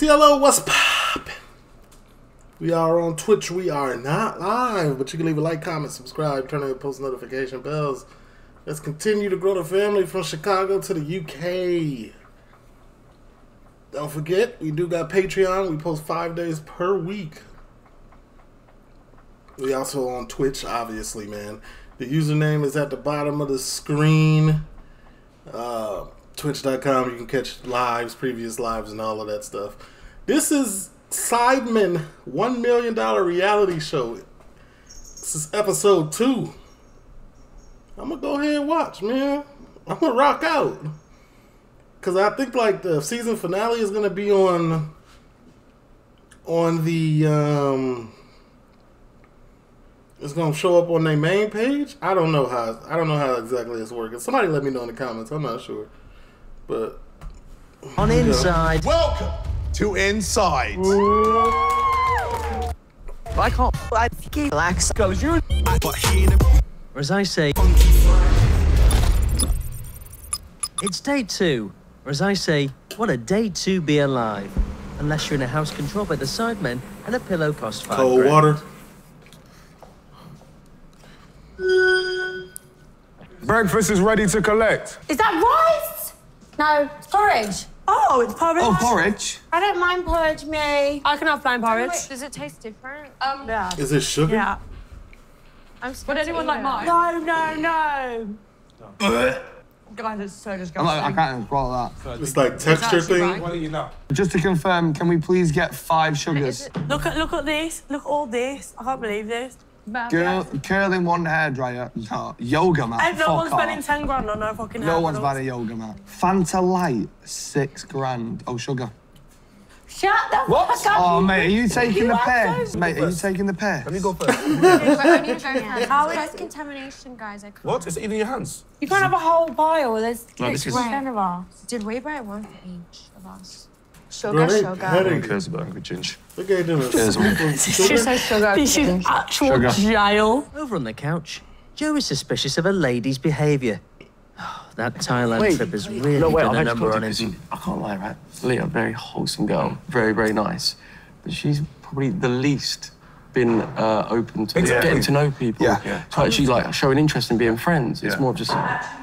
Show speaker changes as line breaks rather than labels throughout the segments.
TLO, what's poppin'? We are on Twitch. We are not live, but you can leave a like, comment, subscribe, turn on post notification bells. Let's continue to grow the family from Chicago to the UK. Don't forget, we do got Patreon. We post five days per week. We also on Twitch, obviously, man. The username is at the bottom of the screen. Uh, Twitch.com. You can catch lives, previous lives, and all of that stuff. This is Sidemen One Million Dollar Reality Show. This is episode two. I'm gonna go ahead and watch, man. I'm gonna rock out. Cause I think like the season finale is gonna be on on the um it's gonna show up on their main page. I don't know how I don't know how exactly it's working. Somebody let me know in the comments. I'm not sure. But
On inside.
Welcome to Inside.
I can't. I think relax.
Cause you
Or as I say, it's day two. Or as I say, what a day to be alive. Unless you're in a house controlled by the Sidemen and a pillow costs five
cold
grand.
water.
breakfast is ready to collect.
Is that rice? No, it's porridge.
Oh, it's porridge.
Oh, porridge.
I don't mind porridge, me.
I can have plain porridge.
Does it taste different?
Um,
Yeah.
Is it sugar?
Yeah.
I'm Would anyone like mine?
No, no, no. Guys, it's so disgusting.
like, I can't even swallow that.
It's like texture
actually
thing.
right.
What do you know?
Just to confirm, can we please get five sugars?
it
Look at look at this. Look at all this. I can't believe this.
Bad?
Girl, curling one hairdryer. No, yoga mat.
Ain't no
Fuck
one's
off.
spending ten grand on no fucking
No one's
products.
buying a yoga mat. Fanta Light, six grand. Oh, sugar.
Shut the
What?
fuck up.
Oh, mate, are you taking the
are
piss?
so
Mate, are you taking the piss?
Let me go first.
I need to go Cross contamination, guys. I can't.
what? It's eating your hands.
You can't have a whole pile. There's
No, this is-
Ten of us.
Did we buy one for each of us?
Sugar,
Bro, they
sugar.
petty.
cares about Uncle Ginge?
They gave them a
Cheers, man.
scoop of
She
sugar.
says sugar.
this is actual
Sugar.
jail.
Over on the couch, Joe is suspicious of a lady's behaviour. that Thailand trip has really
no, wait,
done
I've
a number on
to
him.
this. I can't lie, right? Leah, very wholesome girl, very, very nice. But she's probably the least been uh, open to
Exactly.
getting to know people.
Yeah.
Yeah.
To actually like showing interest in being friends. It's
Yeah.
more just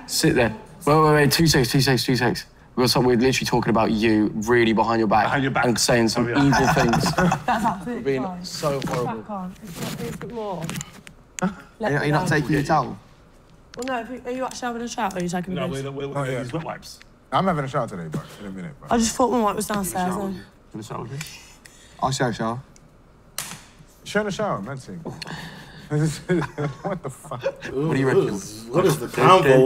sit there. Wait, wait, wait, two seconds, two seconds, two seconds. We've got something we're literally talking about you really behind your back,
Behind your back.
and saying some
Oh, yeah.
evil things.
That's absolutely
being
fine.
so horrible.
Back on. It's not, it's not.
Are you, are you not taking your towel?
Well, no. If you, are you actually having a shower or are you taking a piss?
we're, we're, oh,
yeah.
use wet wipes.
I'm having a shower today, but in a minute. But.
I just thought my mic was downstairs.
Shower.
then.
Gonna shower with me?
I'll show, show.
Share the shower, man. Thing. what the fuck?
What
do you reckon?
What is the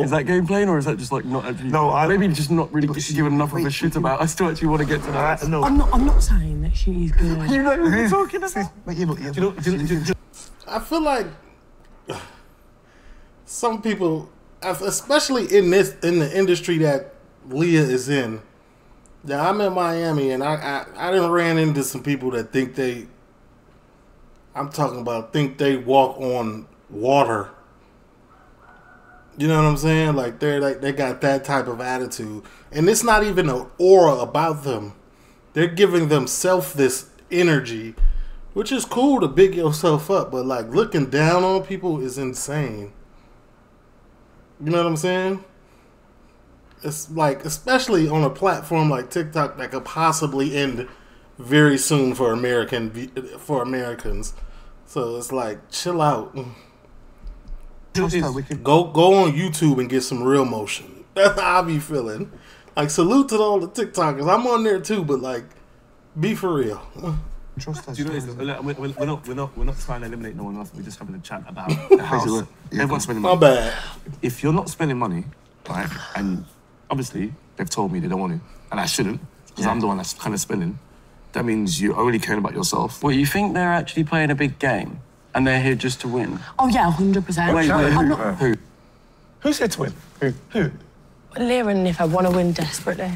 Is that game playing or is that just like not actually?
No, I-
maybe just not really giving enough of a shit about. I still actually want to get to that.
no.
I'm not. I'm not saying that she's good.
You know what you're talking about.
Mate, you look, you
Do you know, you know, you know,
I feel like some people, especially in this in the industry that Leah is in. Now I'm in Miami, and I I, I didn't ran into some people that think they. I'm talking about think they walk on water. You know what I'm saying? Like they're like they got that type of attitude, and it's not even an aura about them. They're giving themselves this energy, which is cool to big yourself up, but like looking down on people is insane. You know what I'm saying? It's like, especially on a platform like TikTok that could possibly end very soon for American for Americans. So it's like, chill out.
Trust her, we could
Go go on YouTube and get some real motion. That's how I be feeling. Like salute to all the TikTokers. I'm on there too, but like, be for real.
trust us.
do you know this? We're, we're, we're, not, we're, not, we're not trying to eliminate no one else. We're just having a chat about the house.
Yeah.
Everyone's spending money.
My bad.
If you're not spending money, right, and obviously they've told me they don't want to, and I shouldn't, because I'm the one that's kind of spending, that means you only care about yourself.
Well, you think they're actually playing a big game and they're here just to win?
Oh yeah, hundred percent.
Wait, wait,
I'm
who?
not.
who?
Who said to win? Who? Who?
Leah and if I want to win desperately.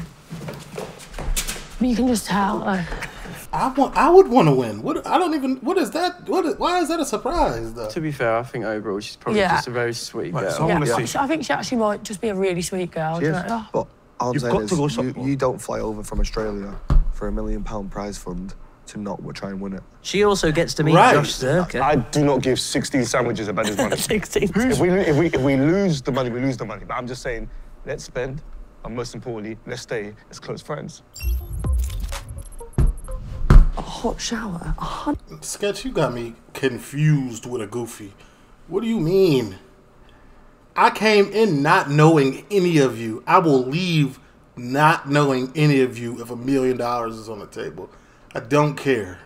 But you can just tell. Like,
I want. I would want to win. What? I don't even. What is that? What? Is, why is that a surprise though?
To be fair, I think overall she's probably
Yeah.
just a very sweet
Right,
girl.
so I
yeah, I-
see.
I think she actually might just be a really sweet girl. do you know?
But I'm
You've
saying
got
is,
to go
you,
more.
you don't fly over from Australia
for a million pound prize fund to not try and win it.
She also gets to meet
Right.
Josh Zerkaa.
I do not give 16 sandwiches about his money.
16.
if, we, if, we, if we lose the money, we lose the money. But I'm just saying, let's spend, and most importantly, let's stay as close friends.
A hot shower. A hot.
Sketch, you got me confused with a goofy. What do you mean? I came in not knowing any of you. I will leave not knowing any of you if a million dollars is on the table. I don't care.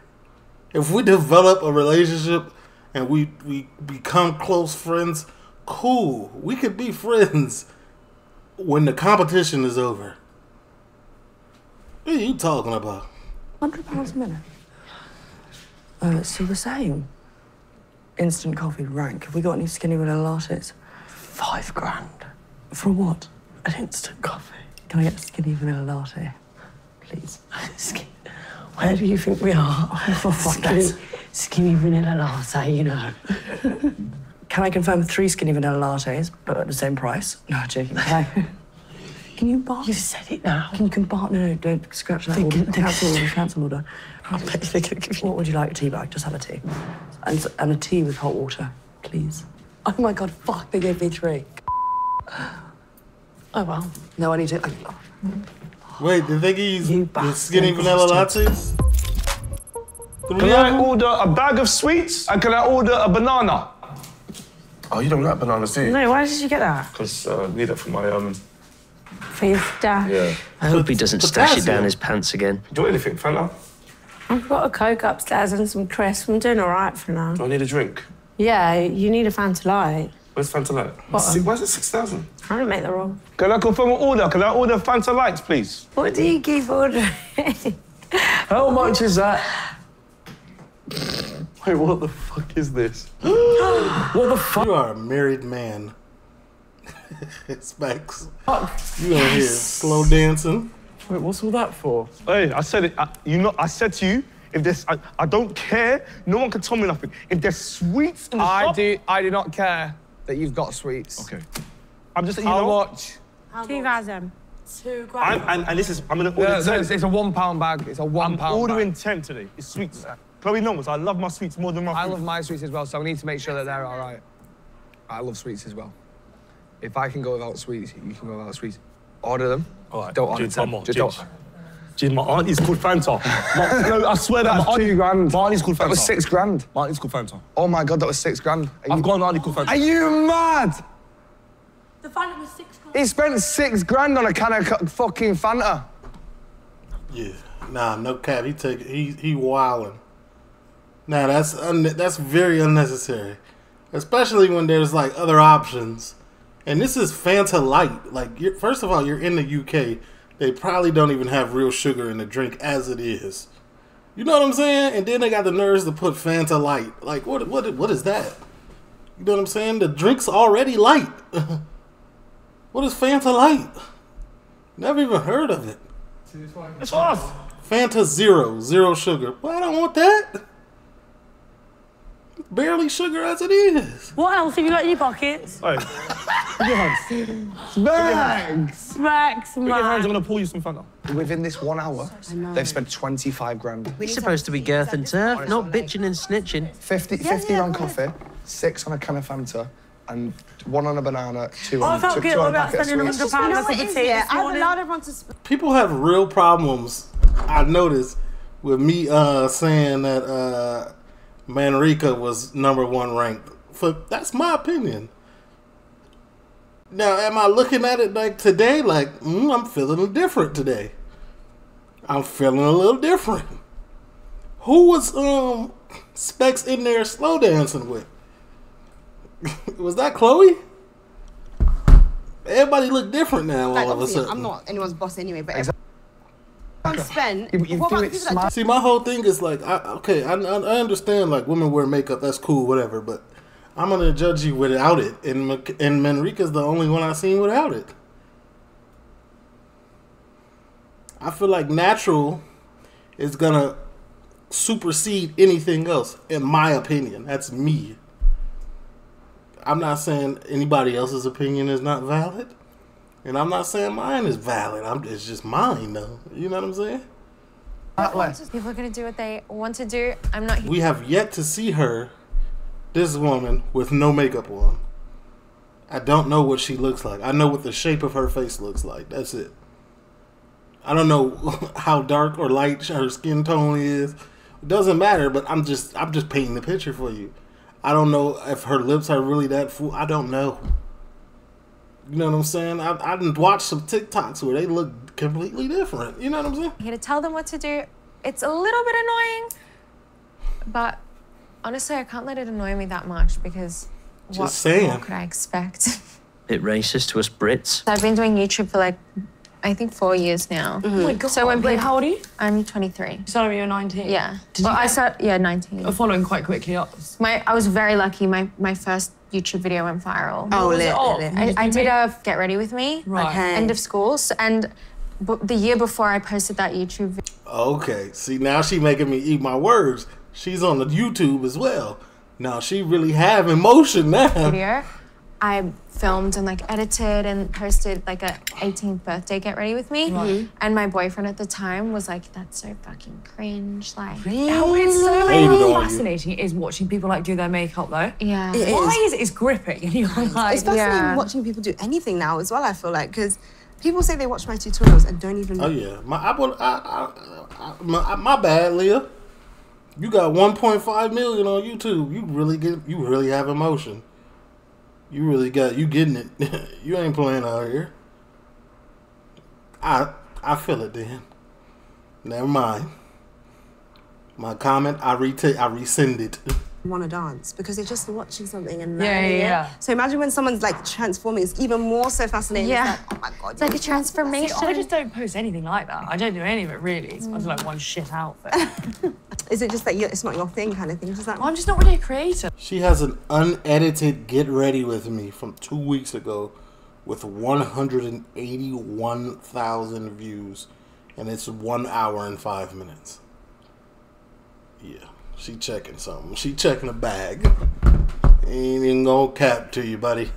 If we develop a relationship and we we become close friends, cool. We could be friends when the competition is over. What are you talking about?
Hundred pounds a minute. Uh, it's still the same. Instant coffee rank. Have we got any skinny vanilla lattes? Five grand. For what? An instant coffee. Can I get a skinny vanilla latte, please? Skin- Where do you think we are? For skinny, skinny vanilla latte, you know. Can I confirm three skinny vanilla lattes, but at the same price? No, joking. Can I? Can you bar? You've said it now. Can you can bar? No, no, don't scratch that order. Cancel order. Cancel order. What would you like? A tea bag? Just have a tea, and s- and a tea with hot water, please. Oh my god! Fuck! They gave me three. Oh well. No, I need to. I,
Wait, did they give you,
You
the
bastard.
skinny vanilla lattes?
Can I order a bag of sweets and can I order a banana? Oh, you don't like bananas, do you?
no, why did you get that?
Because uh, I need it for my um.
For your dad.
Yeah.
I hope he doesn't stash it down his pants again.
Do you want anything, fella?
I've got a Coke upstairs and some crisps. I'm doing all right for now.
Do I need a drink?
Yeah, you need a Fanta Light.
Where's Fanta Light? Si- Why is it six thousand?
I don't make the rule.
Can I confirm an order? Can I order Fanta Lights, please?
What do you keep ordering?
How much is that? Wait, what the fuck is this?
What the fuck? You are a married man. Specs. You in here slow dancing.
Wait, what's all that for?
Hey, I said it. I, you know, I said to you, if there's, I, I don't care. No one can tell me nothing. If there's sweets in the
I
shop,
do. I do not care that you've got sweets.
Okay. I'm just, you
How
know,
much?
Two thousand.
Two
I'm, and, and this is, I'm gonna order
Yeah,
ten.
it's, it's a one pound bag. It's a one
I'm
pound
ordering
bag.
ten today. It's sweets. Chloe knows I love my sweets more than my
I
food.
love my sweets as well, so we need to make sure that they're all right. I love sweets as well. If I can go without sweets, you can go without sweets. Order them.
All right,
Don't order
James,
ten.
one more.
Just
James.
don't.
Jeez, my auntie's called Fanta. My- no, I swear that
That's
my auntie,
two grand.
my auntie's called Fanta.
That was six grand.
My auntie's called Fanta.
Oh my god, that was six grand. Are
I've
you,
got an auntie called Fanta.
are you mad?
The Fanta was six.
He spent six grand on a can of fucking Fanta.
Yeah. Nah, no cap. He took he he wildin'. Nah, that's un- that's very unnecessary, especially when there's like other options. And this is Fanta Light. Like, you're, first of all, you're in the UK. They probably don't even have real sugar in the drink as it is. You know what I'm saying? And then they got the nerves to put Fanta Light. Like, what what what is that? You know what I'm saying? The drink's already light. what is Fanta Light? Never even heard of it.
It's off.
Fanta Zero, zero sugar. Well, I don't want that. Barely sugar as it is.
What else have you got in your pockets?
Hey,
Bags.
Smacks,
put your hands. I'm gonna pour you some Fanta.
Within this one hour, they've spent 25 grand.
It's supposed to be girth and turf, not bitching and snitching.
50, 50 on coffee, six on a can of Fanta, and one on a banana, two on,
I felt
two,
guilty
two on a
about
packet
spending a
sweets.
hundred
You
pounds
know
on a
what it
tea
yeah?
this
I've
morning.
allowed everyone to.
People have real problems. I noticed with me uh, saying that uh, Manrika was number one ranked. For that's my opinion. Now, am I looking at it like today? Like, mm, I'm feeling different today. I'm feeling a little different. Who was um Specs in there slow dancing with? was that Chloe? Everybody look different now
like,
all of a sudden.
I'm not anyone's boss anyway, but everyone spent.
You- you
what
do
about
it
people that.
See, my whole thing is like, I, okay, I, I I understand like women wear makeup, that's cool, whatever. But I'm gonna judge you without it, and Mc- and Manrika's the only one I've seen without it. I feel like natural is gonna supersede anything else, in my opinion. That's me. I'm not saying anybody else's opinion is not valid, and I'm not saying mine is valid. I'm it's just mine though. You know what I'm saying?
People are gonna do what they want to do. I'm not.
We have yet to see her, this woman, with no makeup on. I don't know what she looks like. I know what the shape of her face looks like. That's it. I don't know how dark or light her skin tone is. It doesn't matter, but I'm just I'm just painting the picture for you. I don't know if her lips are really that full. I don't know. You know what I'm saying? I I didn't watch some TikToks where they look completely different. You know what I'm saying?
You here to tell them what to do. It's a little bit annoying, but honestly, I can't let it annoy me that much because
Just
what
saying.
more could I expect?
It racist to us Brits.
I've been doing YouTube for like, I think four years now.
Oh my God.
So when
Wait,
people-
how old are you?
I'm 23.
You started when you were 19?
Yeah.
Did
well,
you
I
get-
started, yeah, 19.
Are following quite quickly up.
My, I was very lucky. My my first YouTube video went viral.
Oh, What it lit, lit, lit.
I, I did a Get Ready With Me.
Right. Okay.
End of school. So, and b- the year before I posted that YouTube video,
Okay. See, now she making me eat my words. She's on the YouTube as well. Now she really have emotion now.
video, I filmed and like edited and posted like a 18th birthday Get Ready With Me.
Right. Mm-hmm.
And my boyfriend at the time was like, that's so fucking cringe. Like,
How it's so
Hated
fascinating it is watching people like do their makeup though.
Yeah.
It
Why
is.
is it? It's gripping and you're like,
It's fascinating
Yeah.
watching people do anything now as well. I feel like because people say they watch my tutorials and don't even.
Oh yeah, my I, would- I, I, I my, my bad, Leah. You got 1.5 million on YouTube. You really get you really have emotion. You really got you getting it. you ain't playing out here. I I feel it then. Never mind. My comment I retake I rescind it.
want to dance because they're just watching something and
Yeah, yeah, yeah.
So imagine when someone's like transforming, it's even more so fascinating.
Yeah.
It's like, oh my god,
it's like a
See,
transformation.
I just don't post anything like that. I don't do any of it really. It's
Mm.
I like one shit outfit.
is it just that you it's not your thing kind of thing? Just like
I'm just not really a creator.
She has an unedited Get Ready With Me from two weeks ago with 181,000 views. And it's one hour and five minutes. Yeah, she checking something. She checking a bag. Ain't even gonna cap to you, buddy.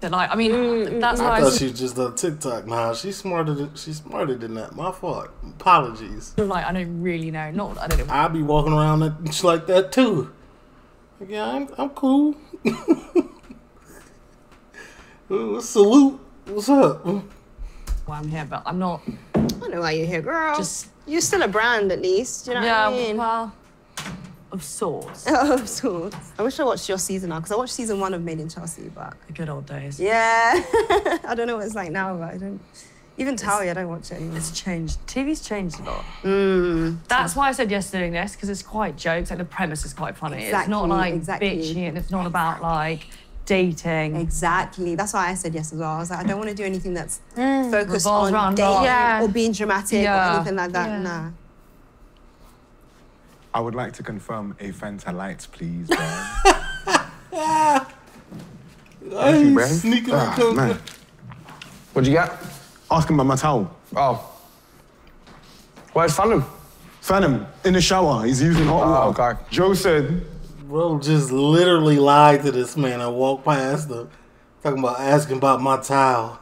So, like, I mean, mm, mm, that's mm. why
I
I
thought
was
she was just on TikTok. Nah, she's smarter than she's smarter than that. My fault. Apologies.
like, I don't really know. Not, I don't know.
I be walking around that- like that too. Like, yeah, I'm, I'm cool. Salute. What's up?
why I'm here, but I'm not.
I don't know why you're here, girl.
Just-
you're still a brand at least. You know
yeah,
what I mean?
well, of sorts.
of sorts. I wish I watched your season now because I watched season one of Made in Chelsea, but
The good old days.
yeah, I don't know what it's like now, but I don't. Even Towie, I don't watch it anymore.
It's changed. TV's changed a lot.
Mm.
That's why I said yes to doing this because it's quite jokes. Like the premise is quite funny. it's not like
exactly.
bitchy and it's not about like dating.
Exactly. That's why I said yes as well. I was like, I don't want to do anything that's focused
Revolves
on dating.
Yeah.
or being dramatic
Yeah.
or anything like that.
Yeah.
Nah.
I would like to confirm a Fanta Light, please, bro.
Hey,
you, bro.
sneaking
Ah,
into
man.
What'd you get?
Ask him about my towel.
Oh. Where's Phantom?
Phantom, in the shower, he's using hot
Oh,
water.
okay.
Joe said,
Bro just literally lied to this man and walked past him. Talking about asking about my towel.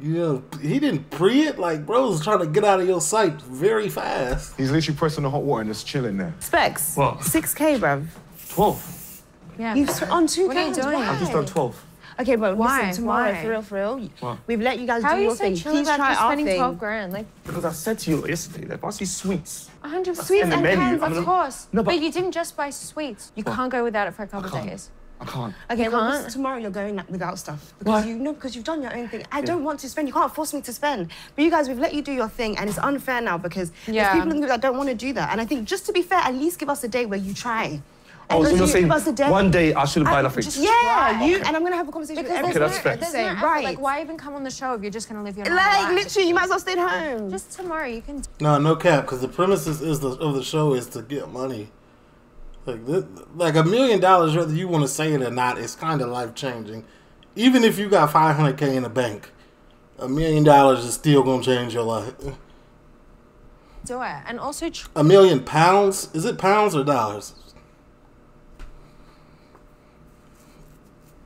You know, he didn't pre it. Like, bro's trying to get out of your sight very fast.
he's literally pressing the hot water and just chilling there.
Specs.
What?
6K, bruv.
12.
yeah.
You've s- on two
What are you doing?
I've just done 12.
Okay, but
Why?
listen, tomorrow,
Why?
for real, for real,
What?
we've let you guys
How
do
are you
your
so
thing.
chill
Please
about
try
just
our
spending
thing.
12 grand? Like,
Because I said to you yesterday, like, what's these sweets?
100 sweets
in
and
menu.
pens,
I
of
mean,
course.
no,
but,
but-
you didn't just buy sweets. You can't go without it for a couple
can't.
days.
I can't.
Okay,
You
well,
can't?
this- tomorrow you're going without stuff because
Why?
you know because you've done your own thing. I don't want to spend. You can't force me to spend. But you guys, we've let you do your thing, and it's unfair now because
Yeah.
there's people in the group that don't want to do that. And I think just to be fair, at least give us a day where you try.
Oh,
And
so
you
you're saying
give us a day.
one day I shouldn't buy
And
nothing?
just- Yeah, you and I'm gonna have a conversation
Because
with
there's
Okay,
no,
that's fair.
there's no
right.
Like, why even come on the show if you're just gonna live your normal
Like
life?
literally, you might as well stay at home.
Just tomorrow, you can.
No, no cap. Because the premises is, is the, of the show is to get money. Like, this, like a million dollars, whether you want to say it or not, is kind of life changing. Even if you got 500k in the bank, a million dollars is still gonna change your life.
do it. And also, tr-
A million pounds? Is it pounds or dollars?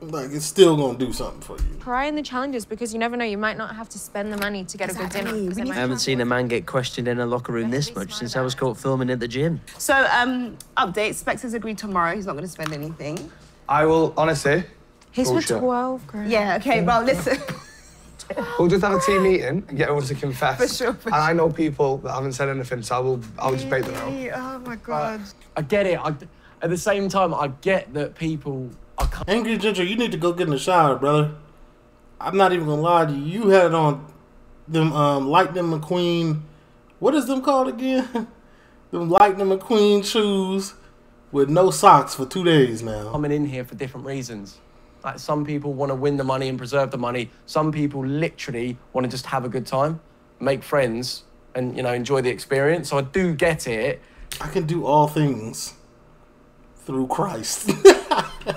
Like it's still gonna do something for you.
Try in the challenges because you never know. You might not have to spend the money to get a good dinner. they
I haven't seen a man get questioned in a locker room this much since I was caught filming at the gym.
So, um, update. Specs has agreed tomorrow. He's not going to spend anything.
I will honestly.
He's for
Bullshit.
12 grand.
Yeah. Okay. Well, listen.
We'll just have a team meeting and get everyone to confess.
For sure, for
and I know people that haven't said anything, so I will. I'll just bait them out.
oh my god.
I get it. I, at the same time, I get that people are
Angry Ginger, you need to go get in the shower, brother. I'm not even gonna lie to you. You had it on them um Lightning McQueen. What is them called again? them Lightning McQueen shoes with no socks for two days now.
coming in here for different reasons. Like some people want to win the money and preserve the money. Some people literally want to just have a good time, make friends, and you know enjoy the experience. So I do get it.
I can do all things through Christ. uh,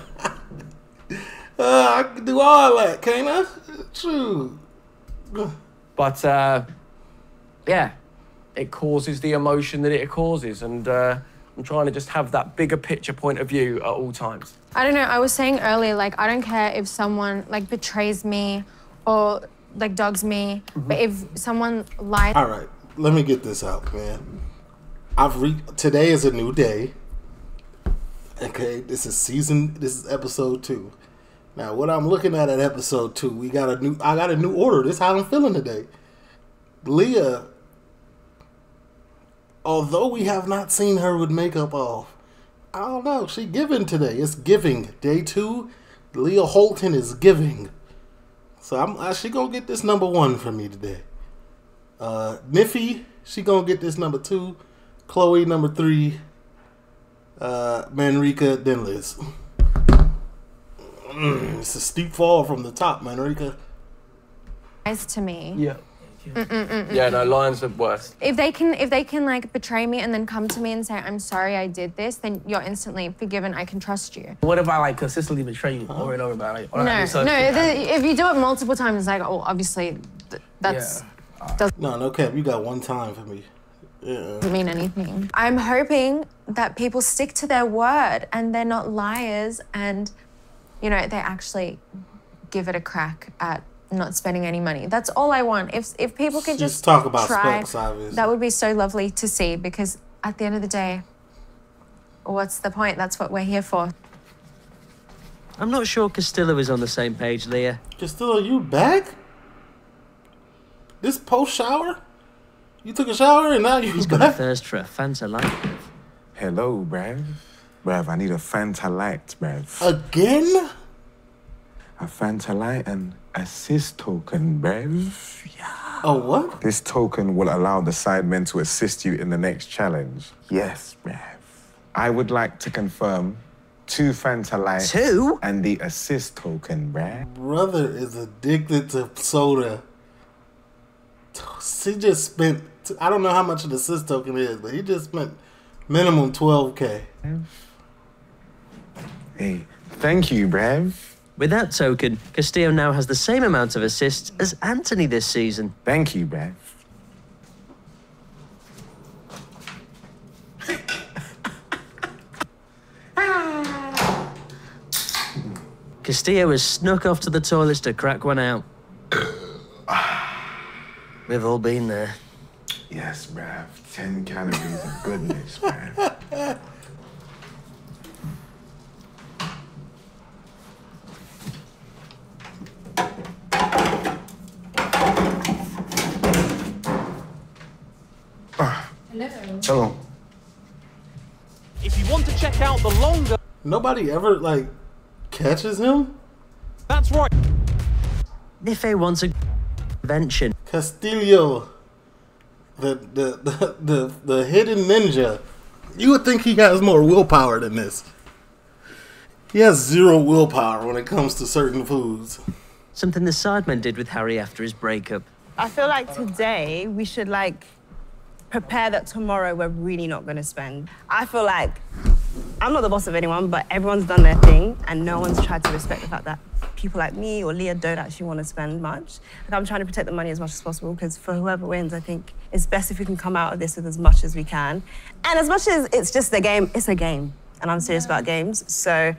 I can do all that, can't I? True.
But uh, yeah, it causes the emotion that it causes, and uh, I'm trying to just have that bigger picture point of view at all times.
I don't know. I was saying earlier, like, I don't care if someone like betrays me or like dogs me, but if someone lies.
All right, let me get this out, man. I've re- today is a new day. Okay, this is season. This is episode two. Now, what I'm looking at at episode two, we got a new. I got a new order. This is how I'm feeling today. Leah, although we have not seen her with makeup off, I don't know. She giving today. It's giving. Day two, Leah Halton is giving. So I'm uh, she gonna get this number one for me today. Uh, Niffy, she gonna get this number two. Chloe number three. Uh, Manrika, then Liz. Mm, it's a steep fall from the top, Manrika.
lies to me.
Yeah.
Mm-mm-mm-mm.
Yeah, no, lions are worse.
If they can, if they can like betray me and then come to me and say, "I'm sorry, I did this," then you're instantly forgiven. I can trust you.
What if I like consistently betray you over and over about it?
No, no. The, if you do it multiple times, it's like, oh, obviously, th- that's doesn't
No, no cap. You got one time for me. Yeah.
mean anything. I'm hoping that people stick to their word and they're not liars, and you know they actually give it a crack at not spending any money. That's all I want. If if people can
Just
just
talk about
try,
specs, obviously.
that would be so lovely to see. Because at the end of the day, what's the point? That's what we're here for.
I'm not sure Castillo is on the same page, Leah.
Castillo, you back? This post shower? You took a shower and now you
He's got a
back?
thirst for a Fanta Light.
Hello, bruv. Bruv, I need a Fanta Light, bruv.
Again?
A Fanta Light and assist token, bruv.
A what?
This token will allow the sidemen to assist you in the next challenge. Yes, bruv. I would like to confirm two Fanta Lights.
Two?
And the assist token, bruv.
Brother is addicted to soda. He just spent, I don't know how much of the assist token is, but he just spent minimum 12K.
Hey, thank you, bruv.
With that token, Castillo now has the same amount of assists as Anthony this season.
Thank you, bruv.
Castillo has snuck off to the toilets to crack one out. We've all been there.
Yes, bruv. 10 calories of goodness, bruv.
Hello.
Hello.
If you want to check out the longer.
Nobody ever, like, catches him?
That's right.
Nife wants a invention.
Castillo, the, the, the, the, the hidden ninja. You would think he has more willpower than this. He has zero willpower when it comes to certain foods.
Something the Sidemen did with Harry after his breakup.
I feel like today we should like prepare that tomorrow we're really not going to spend. I feel like I'm not the boss of anyone, but everyone's done their thing and no one's tried to respect the fact that people like me or Leah don't actually want to spend much. Like I'm trying to protect the money as much as possible because for whoever wins, I think it's best if we can come out of this with as much as we can. And as much as it's just a game, it's a game. And I'm serious about games. So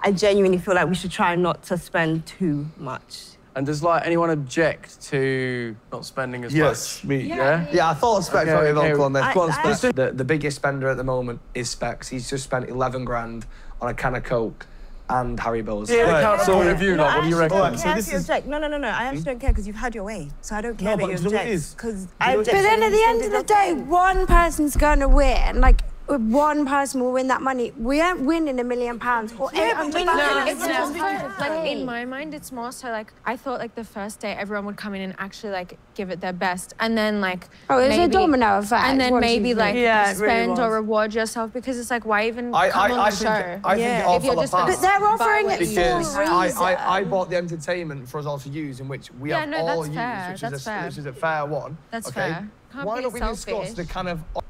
I genuinely feel like we should try not to spend too much.
And does like anyone object to not spending as
Yes,
much?
me.
Yeah.
Yeah, I thought Specs
Okay,
might be
okay.
vocal on this. Go on,
I- I-
The, the biggest spender at the moment is Specs. He's just spent 11 grand on a can of Coke and Harry Bowles.
Yeah, Right, so what have you
No,
got?
I
What do you
actually
reckon?
don't
So
care
this
if you
is-
object. No, no, no, no. I actually don't care because you've had your way. So I don't care
No,
that
but
you
do you know what it
object.
is?
Because
Do
I
you know what it
object.
is?
But then at the end of the day, one person's going to win. Like, one person will win that money. We aren't winning a million pounds or eight hundred pounds.
it's more so, like in my mind, it's more so like I thought like the first day everyone would come in and actually like give it their best, and then like
Oh, it's a domino effect,
and then
what do you
maybe like
Yeah, it really
spend or reward yourself because it's like why even
I-
come
I-
on
I
the
think-
show?
I think it all
if you're just
apart.
But they're offering
buy
it
what
Because
for a
I,
reason.
I, I bought the entertainment for us all to use, in which we
Yeah,
have
no,
all
that's
used,
fair,
which,
that's
is a,
fair.
which is a fair one.
That's
okay?
fair. Can't
Why don't we discuss
selfish.
the kind of o-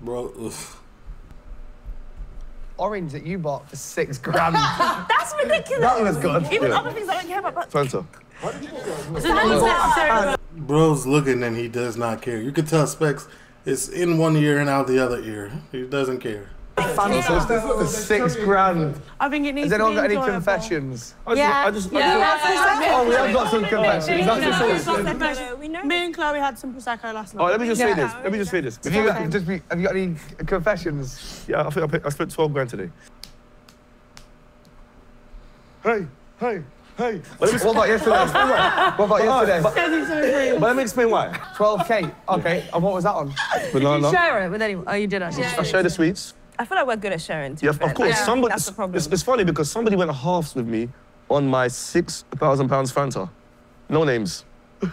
Bro, ugh.
orange that you bought for six grand?
That's ridiculous.
That was good.
Even
Yeah.
other things I don't care about. But
Fanta.
Bro's looking and he does not care. You can tell Specs it's in one ear and out the other ear. He doesn't care.
Fanta for six grand.
I think it needs
Has
to
anyone
be
got any
enjoyable.
confessions?
Yeah.
I just, I
Yeah.
Oh, we have got some confessions. That's just all.
No, we know. Me and Chloe had some prosecco last night.
Oh, let me just say this. Let me just say this.
Have you, got, just be, have you got any confessions?
Yeah, I think I, paid, I spent 12 grand today. Hey, hey, hey. But let me,
What about yesterday? what about yesterday?
but let me explain why.
12k. Okay, and what was that on?
Banana.
share it with anyone. Oh, you did actually.
I share the sweets.
I feel like we're good at sharing. to
Yeah,
be
of course.
Like,
Somebody,
That's the problem.
it's, it's funny because somebody went halves with me on my six thousand pounds Fanta. No names.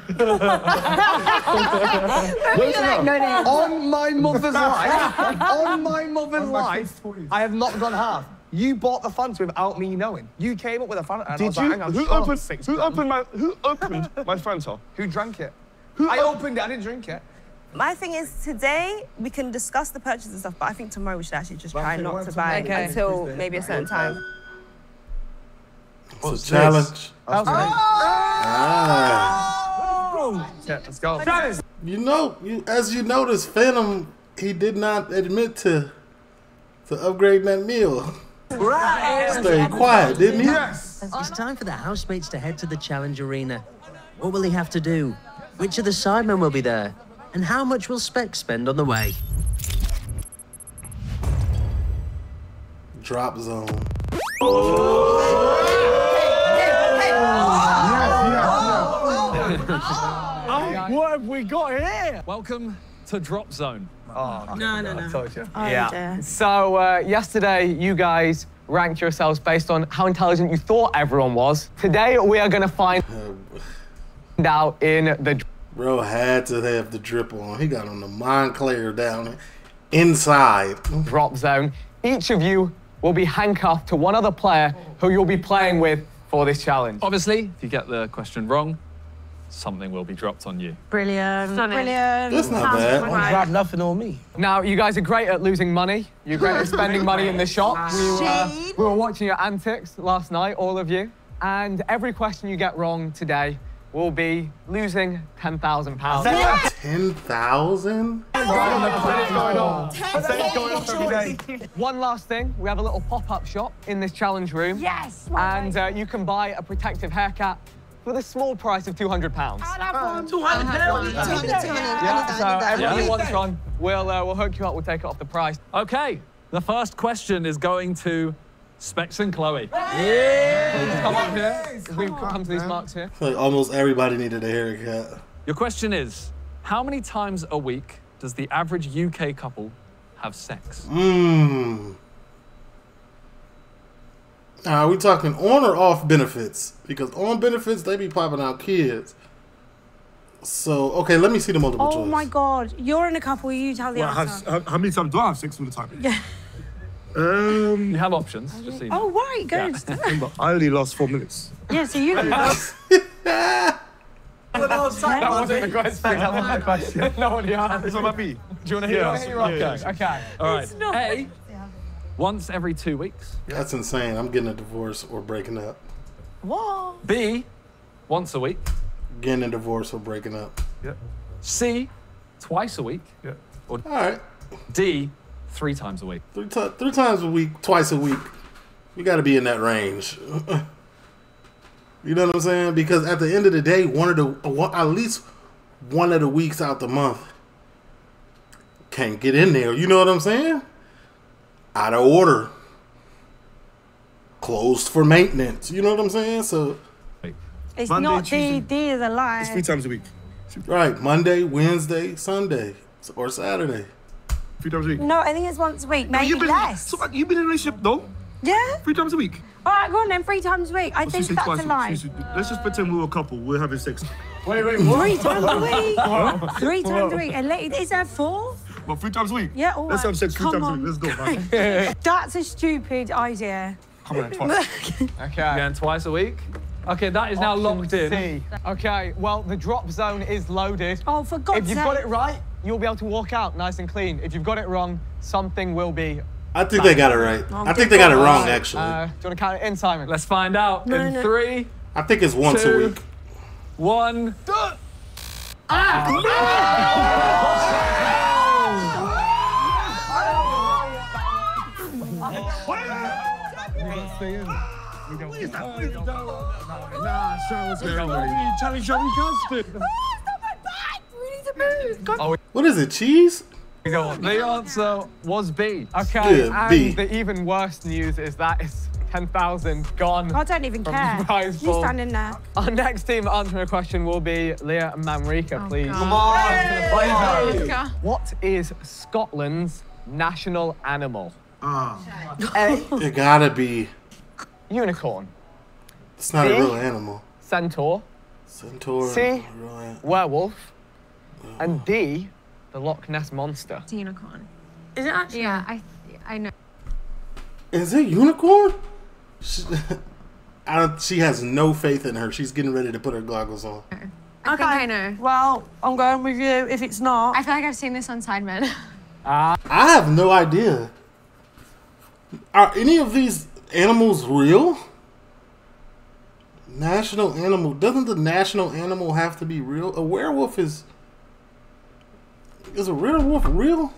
On my mother's life, on my mother's life, I have not gone half. You bought the Fanta without me knowing. You came up with a Fanta, and I
Did
was
you?
like, hang on,
who
shut
opened?
six
Who opened my? Who opened my Fanta?
Who drank it?
Who
I opened it. I didn't drink it.
My thing is today we can discuss the purchase and stuff, but I think tomorrow we should actually just try not to buy
Okay.
until maybe a certain time.
What's a challenge. Ah.
Yeah, let's go.
You know, you, as you notice, Phantom, he did not admit to to upgrading that meal. Right. Stay quiet, didn't he?
It's time for the housemates to head to the challenge arena. What will he have to do? Which of the sidemen will be there? And how much will Spec spend on the way?
Drop zone.
Oh, what have we got here? Welcome to Drop Zone.
Oh,
No, no,
I
no.
told you.
yeah. So uh, yesterday, you guys ranked yourselves based on how intelligent you thought everyone was. Today, we are going to find out in the
Bro had to have the drip on. He got on the Moncler down inside.
drop zone. Each of you will be handcuffed to one other player who you'll be playing with for this challenge.
Obviously, if you get the question wrong, something will be dropped on you.
Brilliant. Brilliant.
That's not bad.
Don't drop nothing on me.
Now, you guys are great at losing money. You're great at spending money in the shop. We were, uh, we were watching your antics last night, all of you. And every question you get wrong today will be losing £10,000.
Ten thousand?
One last thing, we have a little pop-up shop in this challenge room.
Yes.
And uh, you can buy a protective haircut for the small price of £200. Two hundred Yeah, so everyone who wants one, we'll, uh, we'll hook you up, we'll take it off the price.
Okay, the first question is going to Specs and Chloe.
Please come up here. as We come to these marks here.
Like almost everybody needed a haircut.
Your question is How many times a week does the average UK couple have sex?
Mmm. Are we talking on or off benefits? Because on benefits, they be popping out kids. So, okay, let me see the multiple
Oh
choice.
Oh my God. You're in a couple, you tell the
Well,
answer.
have, how, how many times do I have sex all the time?
Yeah.
Um, you have options, just so you know.
Oh, right, good.
But I only last four minutes.
Yeah, so you can
That wasn't the question. That wasn't the question. no one asked.
It's on my B.
Do you want to hear
Yeah,
it?
yeah, yeah.
Okay. Okay.
All right. A, once every two weeks.
That's insane. I'm getting a divorce or breaking up.
What?
B, once a week.
Getting a divorce or breaking up. Yep.
C, twice a week.
Yeah.
Or
All right.
D, three times a week.
Three, ti three times a week, twice a week. You got to be in that range. you know what I'm saying? Because at the end of the day, one of the one, at least one of the weeks out the month can't get in there. You know what I'm saying? Out of order. Closed for maintenance. You know what I'm saying? So
It's
Monday,
not
Tuesday.
D. D is a lie.
It's three times a week. Right, Monday, Wednesday, Sunday, or Saturday.
Three times a week.
No, I think it's once a week. Maybe
you've been,
less.
So, you've been in a relationship, though?
Yeah.
Three times a week?
All right, go on then. Three times a week. I oh,
Let's
think that's
twice
a lie.
week. Let's just pretend we were a couple. We're having sex.
Wait, wait,
Three times a week. Three times a week. And lady, is that four?
Well, three times a week?
Yeah, all
Let's
right.
have sex three
Come
times a week. Let's go, man.
That's a stupid idea.
Come on,
Okay.
Again, twice a week. Okay, that is now
Option
locked in.
C. Okay, well, the drop zone is loaded.
Oh, for God's sake.
If you've got it right, you'll be able to walk out nice and clean. If you've got it wrong, something will be.
I think they got it right. I think they got it wrong, actually.
Uh, do you want to count it in, Simon?
Let's find out
No,
in
no.
three.
I think it's once a week.
One. Ah!
Nah, Sean, what's going on? Charlie, Charlie, Custard.
What is it, cheese?
The answer was B.
Okay,
Yeah,
and
B.
the even worse news is that it's 10,000 gone.
I don't even care.
the prize
You
pool.
stand there.
Our next team answering a question will be Leah and Manrika, please.
Come on. Yay!
What is Scotland's national animal?
Ah.
It gotta be.
Unicorn.
It's not a
B,
real animal.
Centaur.
Centaur.
C.
Real an-
Werewolf. And D. The Loch Ness Monster.
It's a unicorn.
Is it actually?
Yeah, I, I know.
Is it unicorn? She, I don't, she has no faith in her. She's getting ready to put her goggles on.
I think I know.
Well, I'm going with you. If it's not,
I feel like I've seen this on Sidemen. Ah.
I have no idea. Are any of these animals real? National animal. Doesn't the national animal have to be real? A werewolf is. Is a werewolf real?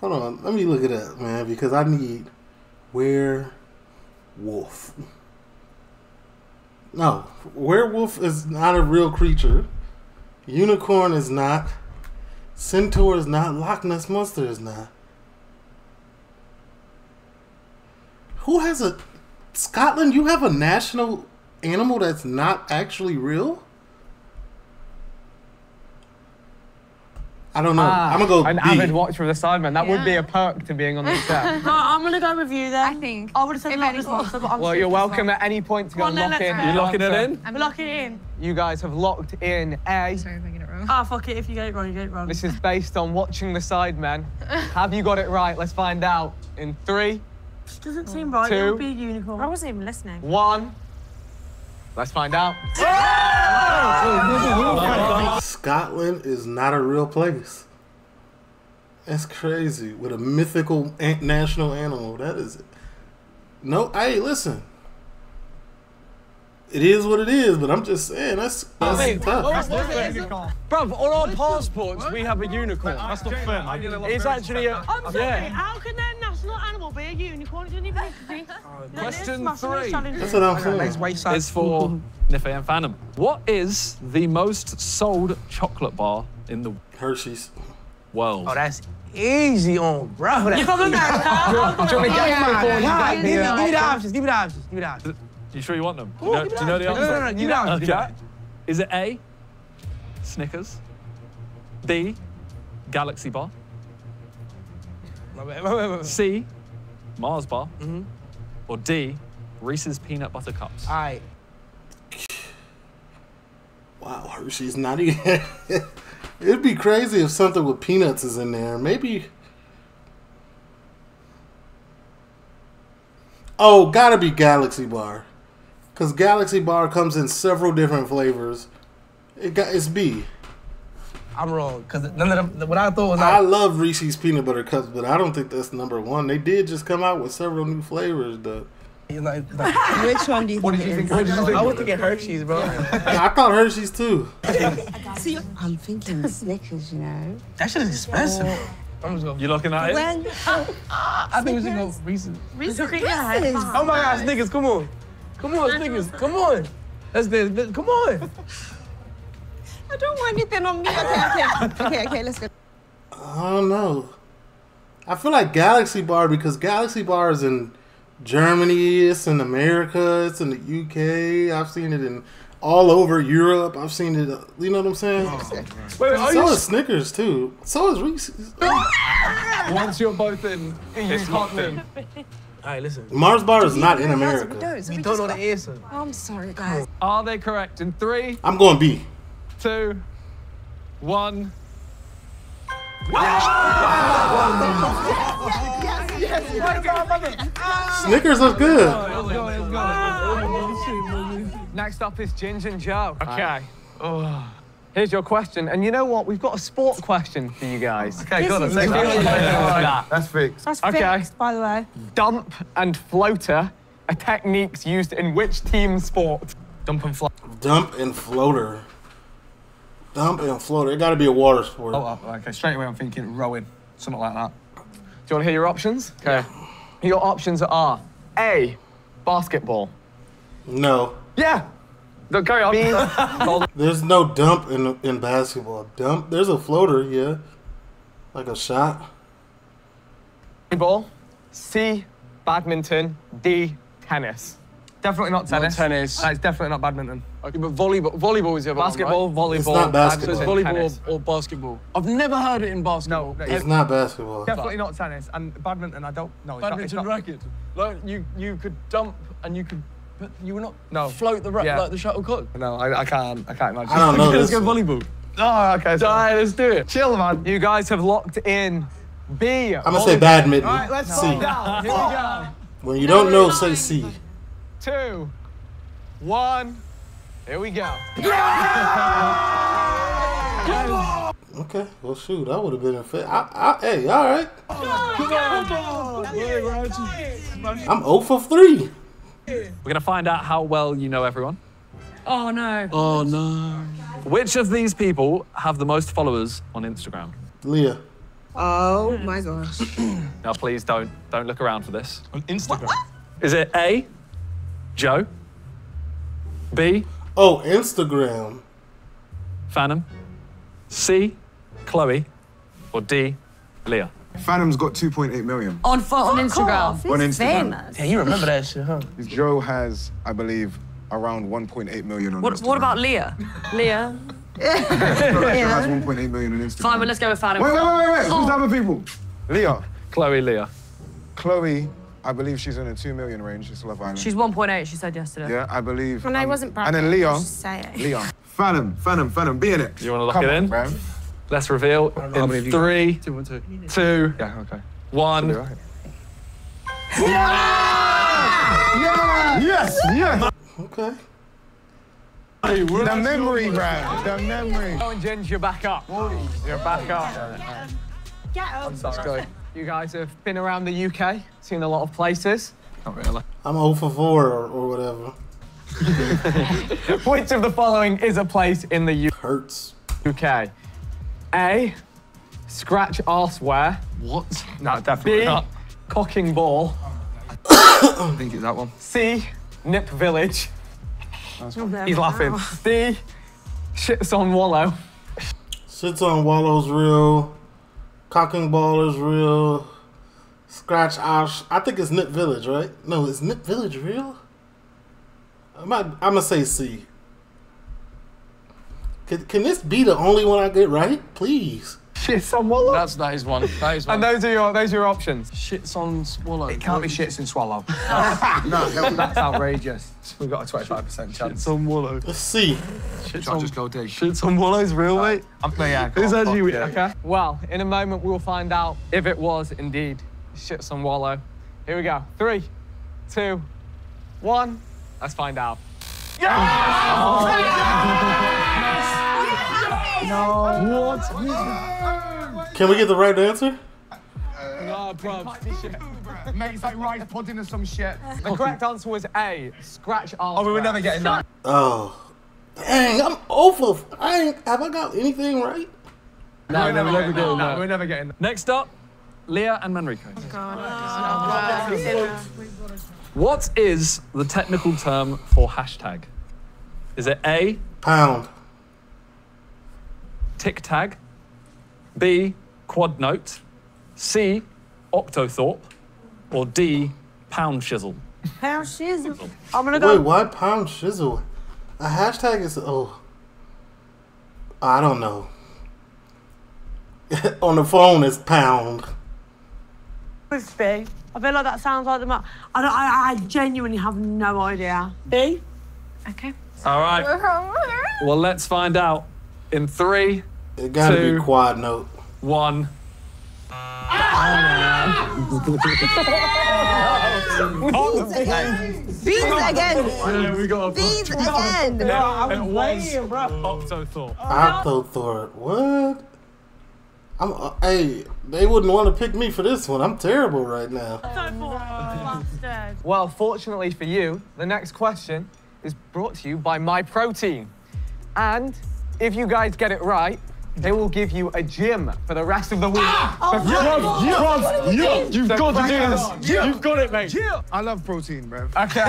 Hold on. Let me look it up, man, because I need werewolf. No, werewolf is not a real creature. Unicorn is not. Centaur is not. Loch Ness Monster is not. Who has a Scotland? You have a national animal that's not actually real. I don't know.
Ah,
I'm gonna go
An
B.
avid watcher of the side, Sidemen. That would be a perk to being on the show.
no, I'm gonna go with you then. I think. I would have said Loch Ness Monster, but I'm
well, you're welcome at any point to go
Go
and lock
let's
in.
try it.
your
You locking it in?
I'm locking it in.
You guys have locked in A.
Sorry if I get it wrong.
Ah, fuck it. If you get it wrong, you get it wrong.
This is based on watching the side, Sidemen. have you got it right? Let's find out in three,
This doesn't seem right.
Two.
It would be a unicorn. I wasn't even listening.
one. Let's find out.
Scotland is not a real place. That's crazy. With a mythical national animal. That is. It. No, hey, listen. It is what it is, but I'm just saying that's, that's
Hey,
tough.
Bruv, on our passports we have a unicorn. That's not fair. It's actually a
I'm sorry.
yeah.
How can their national animal be a unicorn? It doesn't even exist. No,
Question
this must be
three.
That's what I'm saying.
Is for Nife and Phantom. What is the most sold chocolate bar in the
Hershey's
world?
Oh, that's easy on, bro. That's
You're from America.
Do you want me to
oh,
Yeah. my phone? Give me- Give the options. Give me the options. Give me the options.
You sure you want them?
Oh,
You know-
give
do you know the
the
answer?
options. No, no, no, give me the options, give me the
Okay. Is it A, Snickers, B, Galaxy Bar, C, Mars Bar,
Mm-hmm.
or D, Reese's Peanut Butter Cups?
All right.
Wow, Hershey's not even. It'd be crazy if something with peanuts is in there. Maybe. Oh, gotta be Galaxy Bar. Because Galaxy Bar comes in several different flavors. It got, it's B.
I'm wrong because none of them. What I thought was
I love Reese's Peanut Butter Cups, but I don't think that's number one. They did just come out with several new flavors, though.
like, like
Which one do you
What
think?
did you
it
think? I was thinking Hershey's, bro.
I thought Hershey's too.
I'm thinking Snickers, you know.
That shit is expensive. I'm just going.
You looking at it?
When?
I think we should go recent.
Reese's.
Oh my gosh, niggas, come on. Come on, Snickers! come on. Let's do it. Come on.
I don't want anything on me. Okay, okay. Okay, okay, let's go.
I don't know. I feel like Galaxy Bar because Galaxy Bar is in Germany, it's in America, it's in the UK. I've seen it in all over Europe. I've seen it. uh, You know what I'm saying?
Wait, wait, are
so
you
is Snickers too. So is Reese's.
Once you're both in, it's locked in.
All right, listen.
Mars Bar is not in America.
don't,
We don't know the answer.
Oh, I'm sorry, guys.
Are they correct? In three,
I'm going B.
two, one.
Snickers are good.
Next up is Ginge and Joe. Okay. Oh. Here's your question. And you know what? We've got a sport question for you guys.
Okay, good.
Let's
Let's
it like that.
That's fixed.
That's
Okay.
fixed, by the way.
Dump and floater are techniques used in which team sport?
Dump and fly.
Dump and floater. Dump and floater. It got to be a water sport.
Oh, oh, okay. Straight away, I'm thinking rowing, something like that.
Do you want to hear your options? Okay. Your options are A, basketball.
No.
Yeah. No, carry on. B,
There's no dump in in basketball. Dump. There's a floater, yeah. Like a shot.
volleyball. C, badminton. D, tennis.
Definitely not tennis.
tennis.
Uh, it's definitely not badminton.
Okay, but volleyball, volleyball is the other
Basketball,
one, right?
It's not basketball.
So it's volleyball
Tennis.
or, or basketball. I've never heard it in basketball.
No,
It's not basketball.
Definitely not tennis. And badminton, I don't know. It's not, it's
Badminton
not,
racket. Like you, you could dump and you could, but you were not
No.
float the ra-
Yeah.
like the shuttlecock.
No, I, I can't. I can't imagine.
I don't know
Let's go
one.
volleyball.
Oh, okay. So,
Alright, let's do it.
chill, man.
You guys have locked in B.
I'm gonna say badminton.
All right, let's
C.
find out. Here we go.
When you don't know, say C.
Two, one. Here we go.
Okay. Well, shoot, that would have been a fit. I, I, hey, all right. I'm 0 for 3.
We're going to find out how well you know everyone.
Oh no.
Oh no.
Which of these people have the most followers on Instagram?
Leah.
Oh my gosh.
Now, please don't don't look around for this.
On Instagram.
Is it A, Joe, B,
Oh, Instagram.
Phantom, C, Chloe, or D, Leah?
Phantom's got 2.8 million.
On fo- on Instagram.
Off,
On Instagram.
famous.
Yeah, you remember that shit, huh?
Joe has, I believe, around 1.8 million on
What,
Instagram.
what about Leah? Leah.
Joe has 1.8 million on Instagram.
Fine, well, let's go with Phantom.
Wait, wait, wait, wait, wait.
Oh.
Who's the oh. other people? Leah.
Chloe, Leah.
Chloe, I believe she's in the 2 million range. It's Love Island.
She's 1.8, she said yesterday.
yeah, I believe.
Well, no, it
um,
wasn't Brad
And then
Pitt,
Leah.
let's just say it.
Leah. Phantom, Phantom, Phantom. Be in it.
You want to lock
Come
it
on,
in?
man.
Let's reveal
know how many
in
of you-
three,
Two, one, two.
two,
Yeah, okay.
one.
You're right.
Yes, yes.
Okay.
The memory, Brad. The memory.
Oh, and Ginge, you're back up. You're back up.
Get up.
Let's go.
You guys have been around the UK, seen a lot of places.
Not really.
I'm 0 for 4 or, or whatever.
Which of the following is a place in the U-
Hurts.
UK? A. Scratch arseware.
What?
No, definitely
B.
not.
Cocking ball.
I think it's that one.
C. Nip Village.
He's laughing.
D. Shits on Wallow.
Shits on Wallow's real. Cocking ball is real. Scratch Ash. I think it's Nip Village, right? No, is Nip Village real? I'm, I'm gonna say C. Can, can this be the only one I get right? Please.
Shits on Wallow.
That's that is one. That is one.
And those are your those are your options.
Shits on swallow.
It can't be shits and swallow.
No,
That's outrageous. We've got a 25% chance.
Shits on wallow.
Let's see.
Shits
Shall I
on.
just go D?
Shits on wallow's real, mate.
I'm no, yeah.
Who's
go on,
actually?
fuck,
Okay. Well, in a moment we'll find out if it was indeed Shits on Wallow. Here we go. Three, two, one. Let's find out.
Oh, Can we get the right answer?
Nah, bruv.
Mate, it's like rice pudding or some shit.
The correct answer was A. Scratch arseware.
Oh, we were never getting that.
Oh. Dang, I'm 0 for. I ain't, have I got anything right?
No,
we're never
we'll
getting that. No, we're never getting that.
Next up, Leah and Manrika. Oh, what is the technical term for hashtag? Is it A?
Pound.
Tic tag. B. Quad note. C. Octothorpe. Or D. Pound shizzle.
Pound shizzle. I'm gonna go.
Wait, why pound shizzle? A hashtag is oh. I don't know. On the phone, it's pound.
with B. I feel like that sounds like the. mo- I don't. I, I genuinely have no idea. B.
Okay.
All right. Well, let's find out in three.
It gotta
two,
be quad note.
One.
Beans again.
Yeah, we got a
Beans again.
it was Octothorpe.
Octothorpe. What? I'm. Uh, hey, they wouldn't want to pick me for this one. I'm terrible right now.
Well, fortunately for you, the next question is brought to you by My Protein. And if you guys get it right, they will give you a gym for the rest of the week. Ah!
Oh,
For-
yeah, yeah, yeah. You've
To
got to do
crack
this.
out.
You've got it, mate. I love protein, bro.
Okay.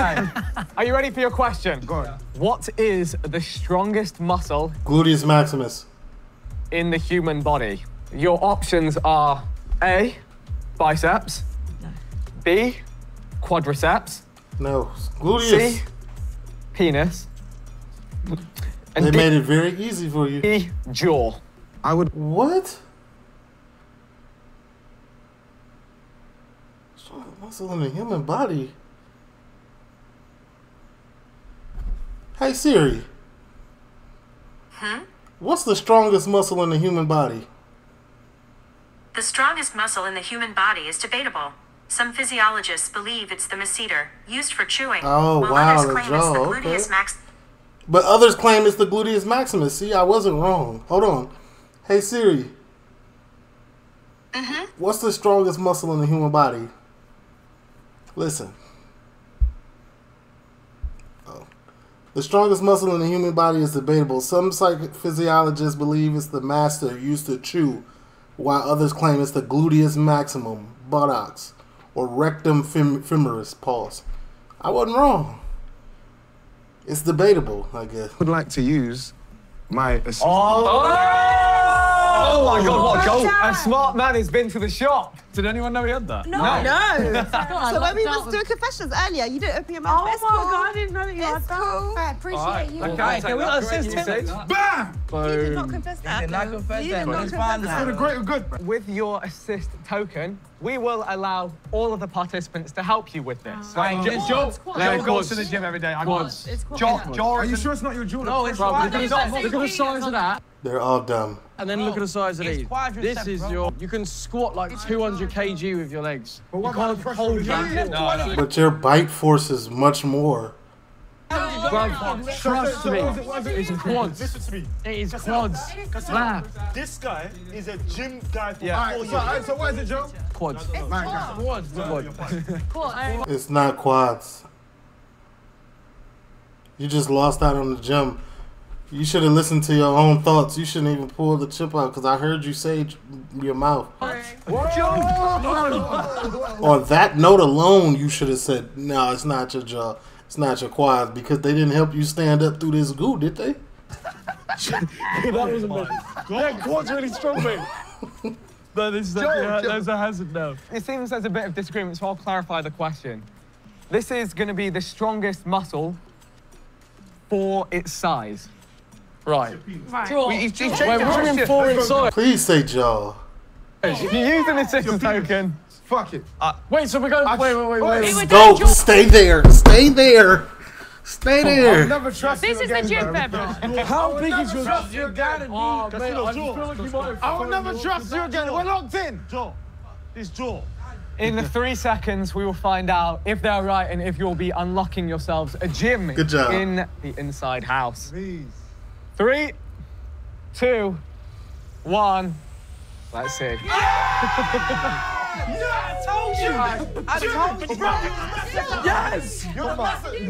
Are you ready for your question?
Go on.
What is the strongest muscle
Gluteus maximus.
in the human body? Your options are A, biceps, B, quadriceps,
No, gluteus.
C, penis, and
they
D,
made it very easy for you.
D, jaw.
I would.
What? Strong muscle in the human body. Hey Siri,
Hmm?
what's the strongest muscle in the human body?
The strongest muscle in the human body is debatable. Some physiologists believe it's the masseter, used for chewing,
Oh,
while
wow,
others claim it's the
okay.
gluteus max.
But others claim it's the gluteus maximus. See, I wasn't wrong. Hold on. Hey Siri,
Mm-hmm.
what's the strongest muscle in the human body? Listen. Oh. The strongest muscle in the human body is debatable. Some psych- physiologists believe it's the masseter used to chew, while others claim it's the gluteus maximus, buttocks, or rectus fem- femoris. Pause. I wasn't wrong. It's debatable, I guess.
I would like to use my assist-
Oh Oh my god, what a goal! A smart man has been to the shop.
Did anyone know he had that?
No. no. so when we was doing confessions earlier, you didn't open your mouth.
Oh
It's
my
cool.
God, I didn't know that you had
It's
that.
cool.
I appreciate
Alright,
you.
okay,
Right, can we
take that.
assist
Great
him?
usage.
Bam!
You did not confess that.
did not
though.
confess
You
that,
did not
it's
confess
fine
that.
now.
For the greater good.
With your assist token, we will allow all of the participants to help you with this.
Right, Joe, Joe, Joe goes to the gym every day. I
Quads.
Joe, Joe,
Are you sure it's not your Jordan?
No, it's
Bro, look at,
quadriceps.
the, look at the size of that.
They're all dumb.
And then look at the size of these. This is
bro.
your. You can squat like 200 kg with your legs.
But what about
can't hold
of
that.
No, no.
But your bite force is much more.
Bro, trust me. It's quads.
Listen to me.
It is quads. Slap.
This guy is a gym guy for
All
four
right, so, all right, so what is it, Joe?
Quads.
Quads.
Quads.
It's not quads. You just lost out on the gym. You should have listened to your own thoughts. You shouldn't even pull the chip out because I heard you say your mouth. On that note alone, you should have said, "No, it's not your jaw. It's not your quads," because they didn't help you stand up through this goo, did they?
that was amazing. Yeah, quads really strong, mate. No, this is
Joe,
yeah,
Joe.
there's a hazard now.
It seems there's a bit of disagreement, so I'll clarify the question. This is going to be the strongest muscle for its size.
Right.
Right.
We- he's- he's changed
We're
the
running
question.
four inside.
Please say jaw.
You used an assist token.
Fuck it.
Uh, wait, so we're going. Wait, wait, wait, wait. wait.
Go. Stay there. Stay there. Stay
I'll
there.
never trust
This
you
is the
again,
gym,
bro.
How big is your?
Trust you again.
Oh, mate, I feel like you might.
I will never trust you again. We're locked in.
Joe, it's Joe.
In the three seconds, we will find out if they're right and if you'll be unlocking yourselves a gym
Good job.
in the inside house.
Please.
Three, two, one. Let's see.
I told you. I told you. Yes.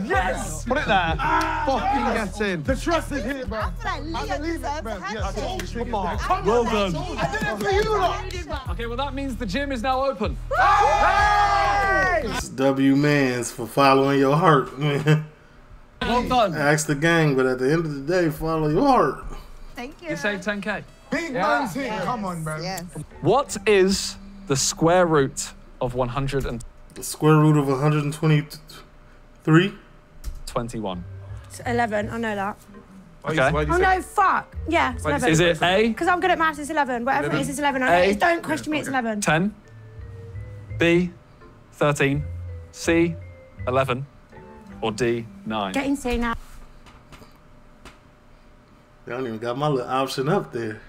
Yes.
Put it there. Ah, Fucking get in.
The trust is here, bro.
I believe it, man. Yeah, I told you. Come on.
Well done.
I did it for you, lot.
Okay, well that means the gym is now open.
It's W Mans for following your heart, man.
Well done.
Ask the gang, but at the end of the day, follow your heart.
Thank you.
You saved 10k.
Big
Yeah.
man's here. Come on, bro.
What is the square root of 100 and
The square root of 123?
21?
It's 11, I know that.
Okay.
Oh no, fuck. Yeah, it's 11.
is it A?
Because I'm good at maths, it's 11. Whatever it
11?
is, it's 11. I
A?
know. Don't question me, it's 11.
10, B, 13, C, 11, or D, 9?
Get in C now.
I don't even got my little option up there.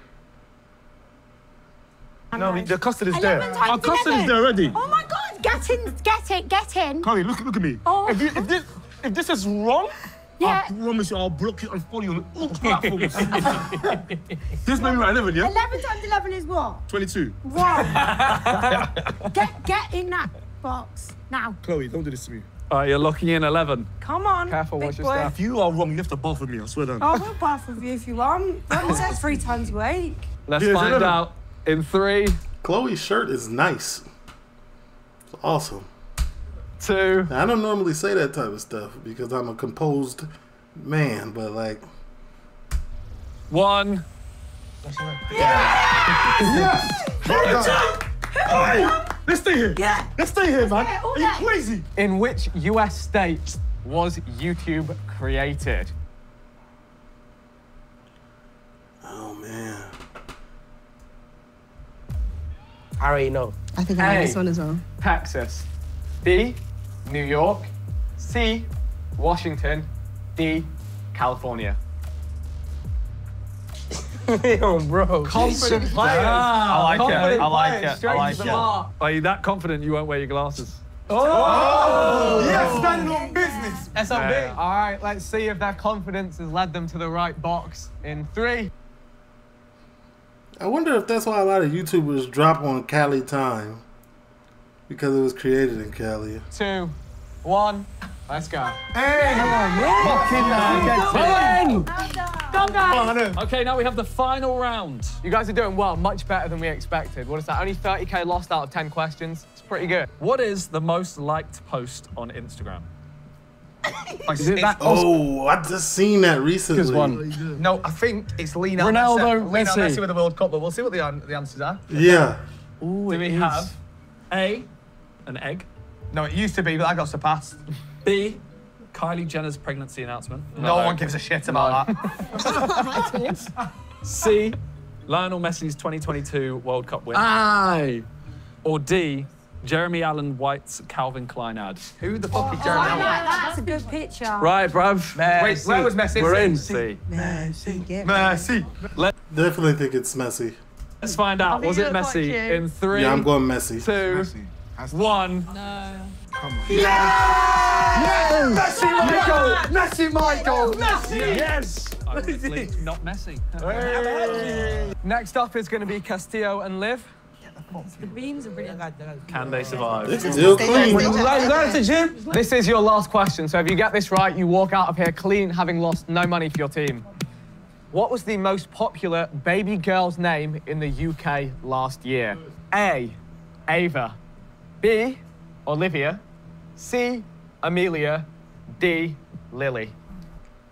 No, the custard is there. Our custard
11.
is there already.
Oh my god, get in, get in, get in.
Chloe, look, look at me.
Oh.
If, you, if, this, if this is wrong,
Yeah.
I promise you I'll block you and follow you on all platforms. this may be right 11, yeah?
11 times 11 is what?
22.
Wrong. get, get in that box now.
Chloe, don't do this to me.
All right, you're locking in 11.
Come on.
Careful,
big
watch your
boy.
step.
If you are wrong, you have to bath with me, I swear down.
I will bath with you if you want. Don't say three times a week.
Let's
Yeah,
find out in three,
Chloe's shirt is nice. It's awesome.
two,
I don't normally say that type of stuff because I'm a composed man, but like,
one.
Hey, let's stay here.
Yeah.
Let's stay here, man.
Yeah,
Are you crazy?
In which US state was YouTube created?
oh man.
I already know.
I think
I know this
one as well.
Texas. B, New York. C, Washington. D, California.
Yo, bro.
Confident players.
Ah,
I like it.
I like
players,
it. I like
to
it.
Are you that confident you won't wear your glasses?
Oh, yes, standing on business.
SLB.
Yeah. All right, let's see if their confidence has led them to the right box. In three,
I wonder if that's why a lot of YouTubers drop on Cali time because it was created in Cali.
two, one. Let's go.
Hey,
Go, guys.
Okay, now we have the final round.
You guys are doing well, much better than we expected. What is that? Only 30k lost out of 10 questions. It's pretty good.
What is the most liked post on Instagram?
Is it that?
Oh, I just seen that recently.
one.
No, I think it's Lena.
Ronaldo,
Lena
Messi.
Messi with the World Cup, but we'll see what the, an- the answers are.
Yeah.
Do we have A, an egg,
No, it used to be, but I got surpassed.
B, Kylie Jenner's pregnancy announcement?
No, one gives a shit about that.
C, Lionel Messi's 2022 World Cup win?
Aye.
Or D, Jeremy Allen White's Calvin Klein ad?
Who the fuck is
Oh,
Jeremy
yeah,
Allen?
that's a good picture.
Right, bruv.
Wait, where was Messi?
We're in.
C.
C.
Messi.
Definitely think it's messy.
Let's find out. Was it
look like
Messi? In three,
Yeah, I'm going messy.
two, one. No. Come on. Yes!
Messi Michael! Messi Michael! Messi!
Yes! Obviously, not Messi.
Next up is going to be Castillo and Liv.
The beans are really good.
Can they survive?
It's still clean.
You going to the?
This is your last question, so if you get this right, you walk out of here clean, having lost no money for your team. What was the most popular baby girl's name in the UK last year? A. Ava. B. Olivia. C. Amelia. D. Lily.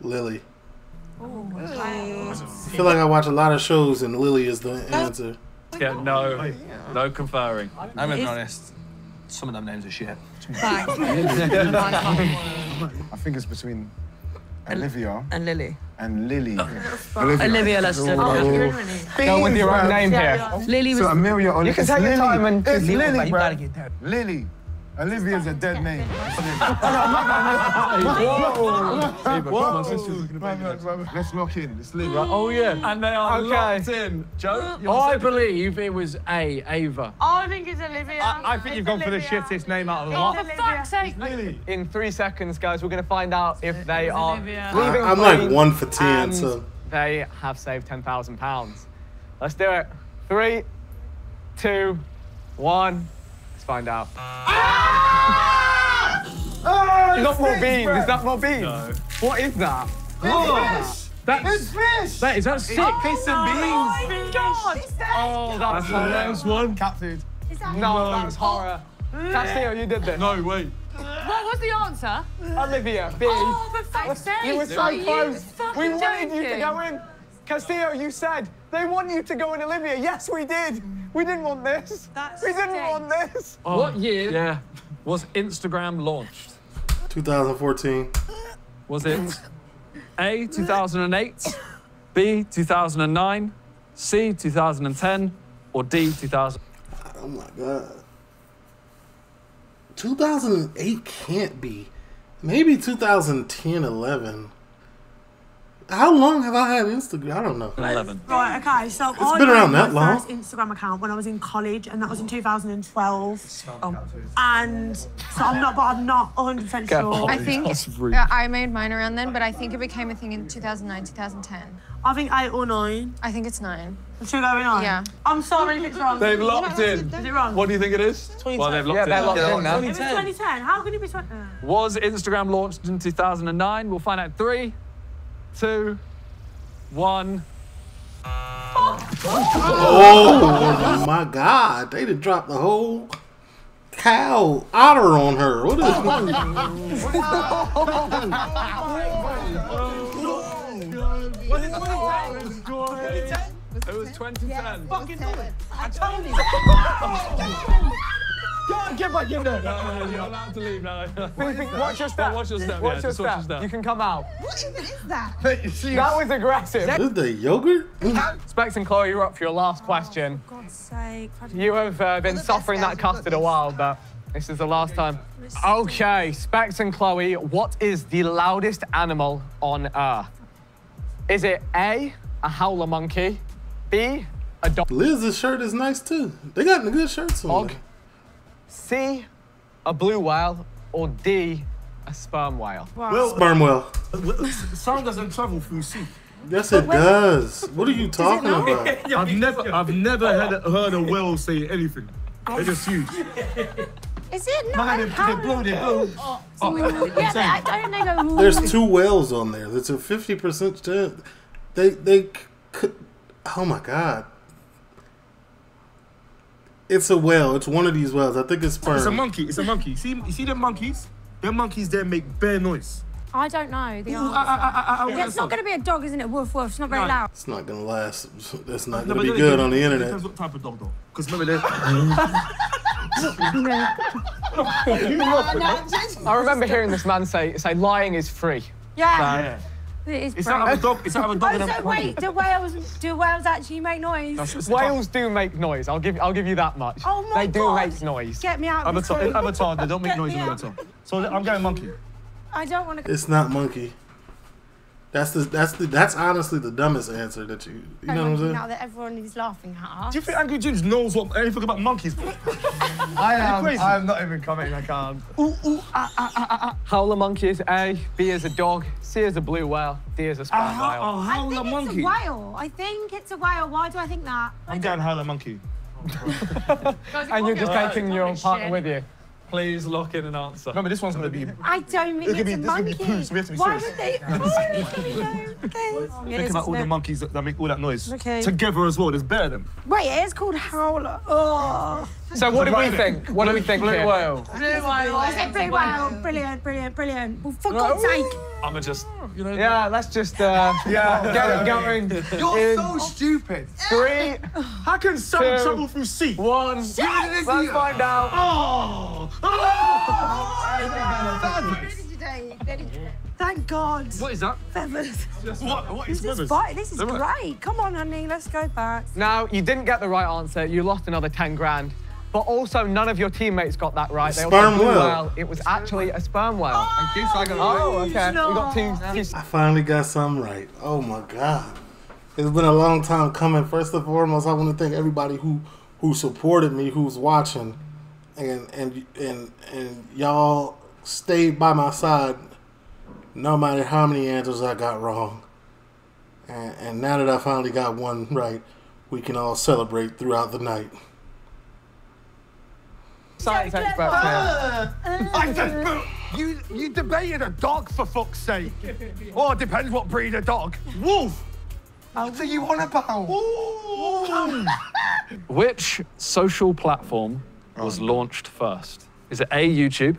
Lily. Oh, I feel like I watch a lot of shows and Lily is the answer.
Yeah, no, oh, no conferring.
I'm gonna be honest. Some of them names are shit.
I think it's between Olivia
And Lily.
and Lily. Oh.
Olivia, let's do oh, it.
Go with your own name here.
Lily was.
So Amelia, Oli-
You can
it's
take your
Lily.
time and
it's
Lily,
Lily,
you
bro.
gotta get there.
Lily. Olivia's a dead name. Let's lock in. It's Lily.
Oh yeah, and they are
Okay.
locked in. Joe, oh.
I believe it was A, Ava.
I think it's Olivia.
I think you've gone for the shittest name out of the
Oh,
lot.
for fuck's sake.
In three seconds, guys, we're going to find out if they are
Olivia.
leaving
I'm like one for 10,
and
so.
they have saved £10,000. Let's do it. Three, two, one. Find out.
Ah!
Is that more beans? Is that more beans?
No.
What is that?
That's
That's
fish.
That is that's sick.
Piss and beans.
Oh, that's
That's the last one.
Cat food.
No, that's horror. Castillo, you did this.
No, wait.
What was the answer?
Olivia, B.
Oh, for fuck's sake.
You were so
Are
close. We wanted you to go in. Castillo, you said they want you to go in Olivia. Yes, we did. We didn't want this. we didn't want this.
Oh, what year yeah. was Instagram launched?
2014.
Was it A, 2008, B, 2009, C, 2010, or D, 2000?
Oh my god. 2008 can't be. Maybe 2010, 11. How long have I had Instagram? I don't know.
11.
Right, okay, so
It's
I
been around that
my
long.
first Instagram account when I was in college, and that was in 2012. Um, and so I'm not, but I'm not 100% sure.
I think yeah, I made mine around then, but I think it became a thing in 2009, 2010.
I think eight or nine.
I think it's nine.
Should go nine?
Yeah.
I'm sorry if it's wrong.
They've locked in.
Is it wrong?
What do you think it is?
Well, they've locked
Yeah,
in.
they're locked in now.
If it's 2010, how can it be 20? uh,
Was Instagram launched in 2009? We'll find out three, two, one.
Oh my god. They done dropped the whole cow otter on her. What is
It was 2010.
Fucking do it. I told you.
God, get back in there.
No, no, you're allowed to leave now.
Watch your step.
Watch your step.
Watch
yeah,
your
just watch your
step.
step.
You can come out.
What even is that?
That was aggressive.
Is the yogurt?
Specs and Chloe, you're up for your last question.
God's sake.
You have uh, been suffering that custard a while, but this is the last time. Okay, Specs and Chloe, what is the loudest animal on Earth? Is it A, a howler monkey, B, a dog,
Liz's shirt is nice too. They got the good shirts on. there.
C, a blue whale, or D, a sperm whale?
Well,
Sperm whale.
sound doesn't travel through sea.
Yes, it does. What are you talking about?
I've never, I've never had heard a whale say anything. They're just huge.
Is it not?
Man, they,
how-
they blow, they blow. Oh,
oh. yeah, I don't they go.
There's two whales on there. That's a fifty percent chance. They they could. Oh my god. It's a whale. It's one of these whales. I think it's sperm.
It's a monkey. It's a monkey. See, you see them monkeys? Them monkeys there make bare noise.
I don't know the
Ooh,
answer.
I- I- I- I- I-
Yeah, it's not going to be a dog, isn't it? Woof woof. It's not very
No.
loud.
It's not gonna last. That's not
No,
gonna be good on the internet.
Depends what type of dog though. Because remember,
I remember hearing this man say, say lying is free.
Yeah. It is
It's
brave.
out of a dog. It's out of a dog.
Oh,
and a
so
monkey.
wait, do whales do whales actually make noise?
Whales do make noise. I'll give I'll give you that much.
Oh my
they do
God.
make noise.
Get me out of this
Avatar. Avatar, they don't make
Get
noise in. Avatar. So I'm going monkey.
I don't want to.
It's not monkey. That's the that's the that's honestly the dumbest answer that you you know what I'm saying.
Now that everyone is laughing at us.
Do you think Angry Ginge knows what anything about monkeys?
I am. I'm not even commenting. I can't. Ooh ooh ah ah ah ah.
Howler monkey is A, B is a dog, C is a blue whale, D is a sperm whale.
Oh,
I
howler
think it's
monkey.
a whale. I think it's a whale. Why do I think that?
I'm going howler monkey.
And you're just taking your partner with you.
Please lock in an answer.
Remember, this one's going to be.
I don't think
It could
it's
be-
a
this could be
monkey.
poo, so we have to be
Why
serious.
would they? Okay.
Think about all the monkeys that, that make all that noise.
Okay.
Together as well. There's better of them.
Wait, it is called howler. Oh.
So what do we think? What do we think
Blue
here?
whale.
Blue whale. I said blue whale. Brilliant, brilliant, brilliant. Well, for God's sake.
I'ma just, you know.
Yeah, let's just uh,
Yeah.
get it going.
You're
In
so stupid.
Three,
How can sound
Two.
travel through sea?
one. Let's find out.
Oh!
Thank God.
What is that?
Feathers.
What? What is
This
feathers?
fi- this is great. Come on, honey. Let's go back.
Now, you didn't get the right answer. You lost another 10 grand. But also, none of your teammates got that right. They all said
Sperm
blue
whale.
It was actually a sperm whale.
Thank you. So I got
Oh, oh okay. We got two. two
I finally got something right. Oh my god. It's been a long time coming. First and foremost, I want to thank everybody who who supported me, who's watching, and and and and y'all stayed by my side no matter how many answers I got wrong. And, and now that I finally got one right, we can all celebrate throughout the night.
Science expert here.
I said, you, you debated a dog for fuck's sake. Oh, it depends what breed of dog. Wolf.
What are you on about?
Which social platform was oh. launched first? Is it A, YouTube,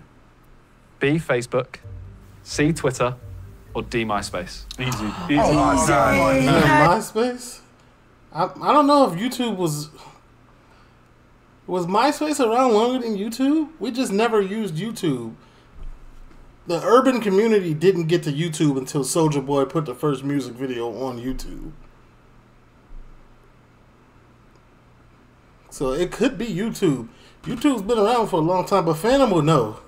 B, Facebook, C, Twitter, or D, MySpace?
Easy.
Oh, my God. Yeah, MySpace? I, I don't know if YouTube was. Was MySpace around longer than YouTube? We just never used YouTube. The urban community didn't get to YouTube until Soulja Boy put the first music video on YouTube. So it could be YouTube. YouTube's been around for a long time, but Phantom will know.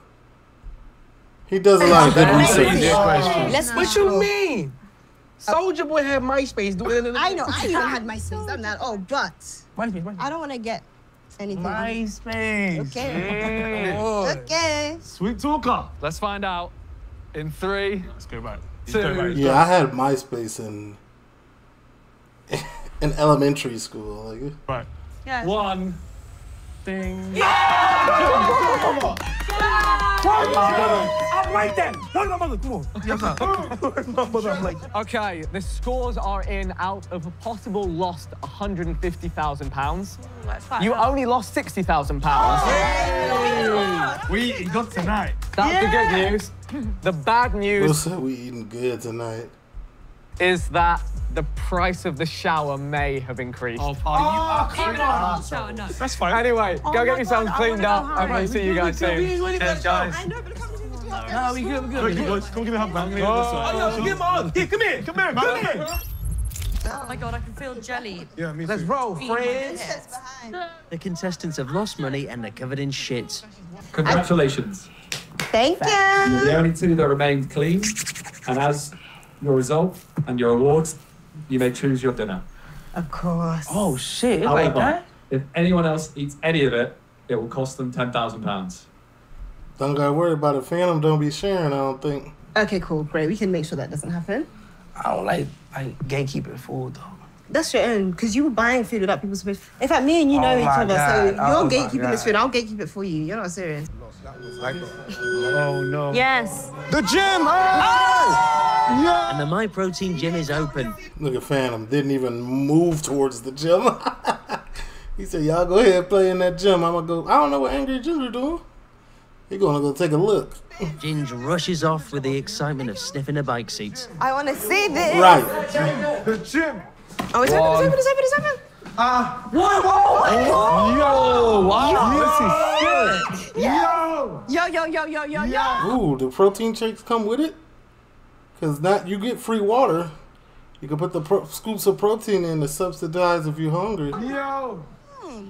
He does a lot of good research.
Let's
what you mean? Soulja Boy had MySpace. Do
I know. I even had MySpace. I'm not. Oh, but
MySpace, MySpace.
I don't want to get anything.
MySpace.
Okay. okay.
Sweet talker. Let's find out in three. Let's
go back.
Two.
Yeah, I had MySpace in in elementary school. Like,
right.
Yeah.
One. Ding.
I'm right then. Where's my mother? Come on. Yes, my mother? I'm like,
Okay, the scores are in out of a possible lost £150,000. You only lost £60,000.
we eating good tonight.
That's the good news. The bad
We'll
news
say we eating good tonight.
Is that the price of the shower may have increased.
Oh, oh are you
Even on oh, shower, no.
That's fine.
Anyway,
Oh
go get yourselves
God,
cleaned up. I'm going to see you guys soon.
Cheers, guys.
I know, but come to the
No, we good, we good. Come on, come give me a hug, man.
Oh.
Oh, yeah, give him a hug. Here, come here, come here, come here.
Oh my god, I can feel jelly.
Yeah, me
Let's
too.
roll, friends.
The contestants have lost money and they're covered in shit.
Congratulations.
Thank
You're
you.
the only two that remained clean. And as your result and your awards, you may choose your dinner.
Of course.
Oh shit! It's like that.
if anyone else eats any of it, it will cost them ten thousand pounds.
Don't gotta worry about it. Phantom don't be sharing, I don't think.
Okay, cool, great. We can make sure that doesn't happen.
I don't like like gatekeeping food though.
That's your own, because you were buying food without people's food. In fact, me and you know
Oh
each other,
God.
so
Oh
you're
my
gatekeeping this food. I'll gatekeep it for you. You're not serious.
Oh no.
Yes.
The gym! Ah! Ah!
And the My Protein gym is open.
Look at Phantom. Didn't even move towards the gym. he said, Y'all go ahead play in that gym. I'm gonna go. I don't know what Angry Ginger doing. He gonna go take a look.
Ginge rushes off with the excitement of sniffing the bike seats.
I want to see this.
Right.
The gym!
Oh, it's open, it's open, it's open, it's open.
Ah!
What? Whoa!
Yo!
Wow!
This is shit! Yo!
Yo, yo, yo, yo, yo, yo.
Ooh, the protein shakes come with it? Cause not you get free water. You can put the pro- scoops of protein in to subsidize if you're hungry.
Yo!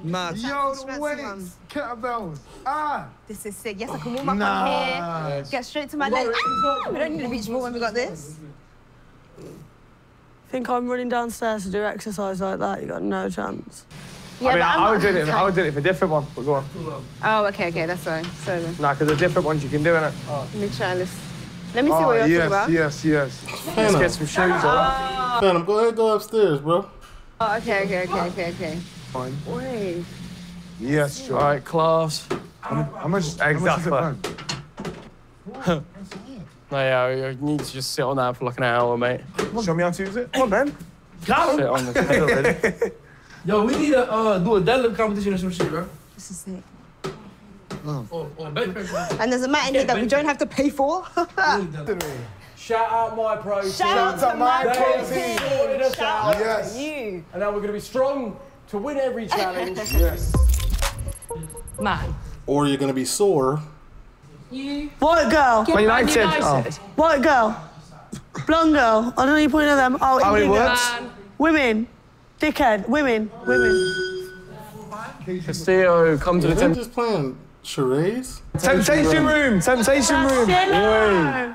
Mad.
Yo, the
Expensive
weights!
ones.
Kettlebells! Ah!
This is sick. Yes, I can warm up on
Nice.
here. Get straight to my leg. We don't need a beach ball when we got this.
Think I'm running downstairs to do exercise like that? You got no chance.
Yeah,
I mean, I,
I'm
I
not-
would do it. I would do it for a different one. But go on.
Oh, okay, okay, that's fine. So then,
Nah, because there's different ones you can do in it.
let me try this. Let me see
Oh,
what you're
yes,
talking about.
yes, yes. yes.
Let's
Phantom,
get some shoes on. Ah.
Phantom, go ahead, go upstairs, bro.
Oh, okay, okay, okay, okay, okay.
Fine.
Wait.
Yes, sure.
All right, class.
How much?
Exactly.
How much is it, man?
No, yeah, you need to just sit on that for like an hour, mate.
Show me how to use it.
Come on, man.
Sit on the pedal, really.
Yo, we need to uh, do a deadlift competition or some shit, bro.
This is it.
Or, or bench.
And there's a mat in here that we don't have to pay for.
Shout out my protein.
Shout out to my
They
protein.
sorted us out.
Yes.
You.
And now we're gonna be strong to win every challenge.
Yes.
Man.
Or you're gonna be sore.
You.
White girl.
Man United. Oh.
White girl. Blonde girl. I don't know your point of them. Oh,
How many
Indian girl.
words?
Man.
Women. Dickhead. Women. Women.
Castillo, come to the
Is they just playing charades?
Temptation room. Temptation room.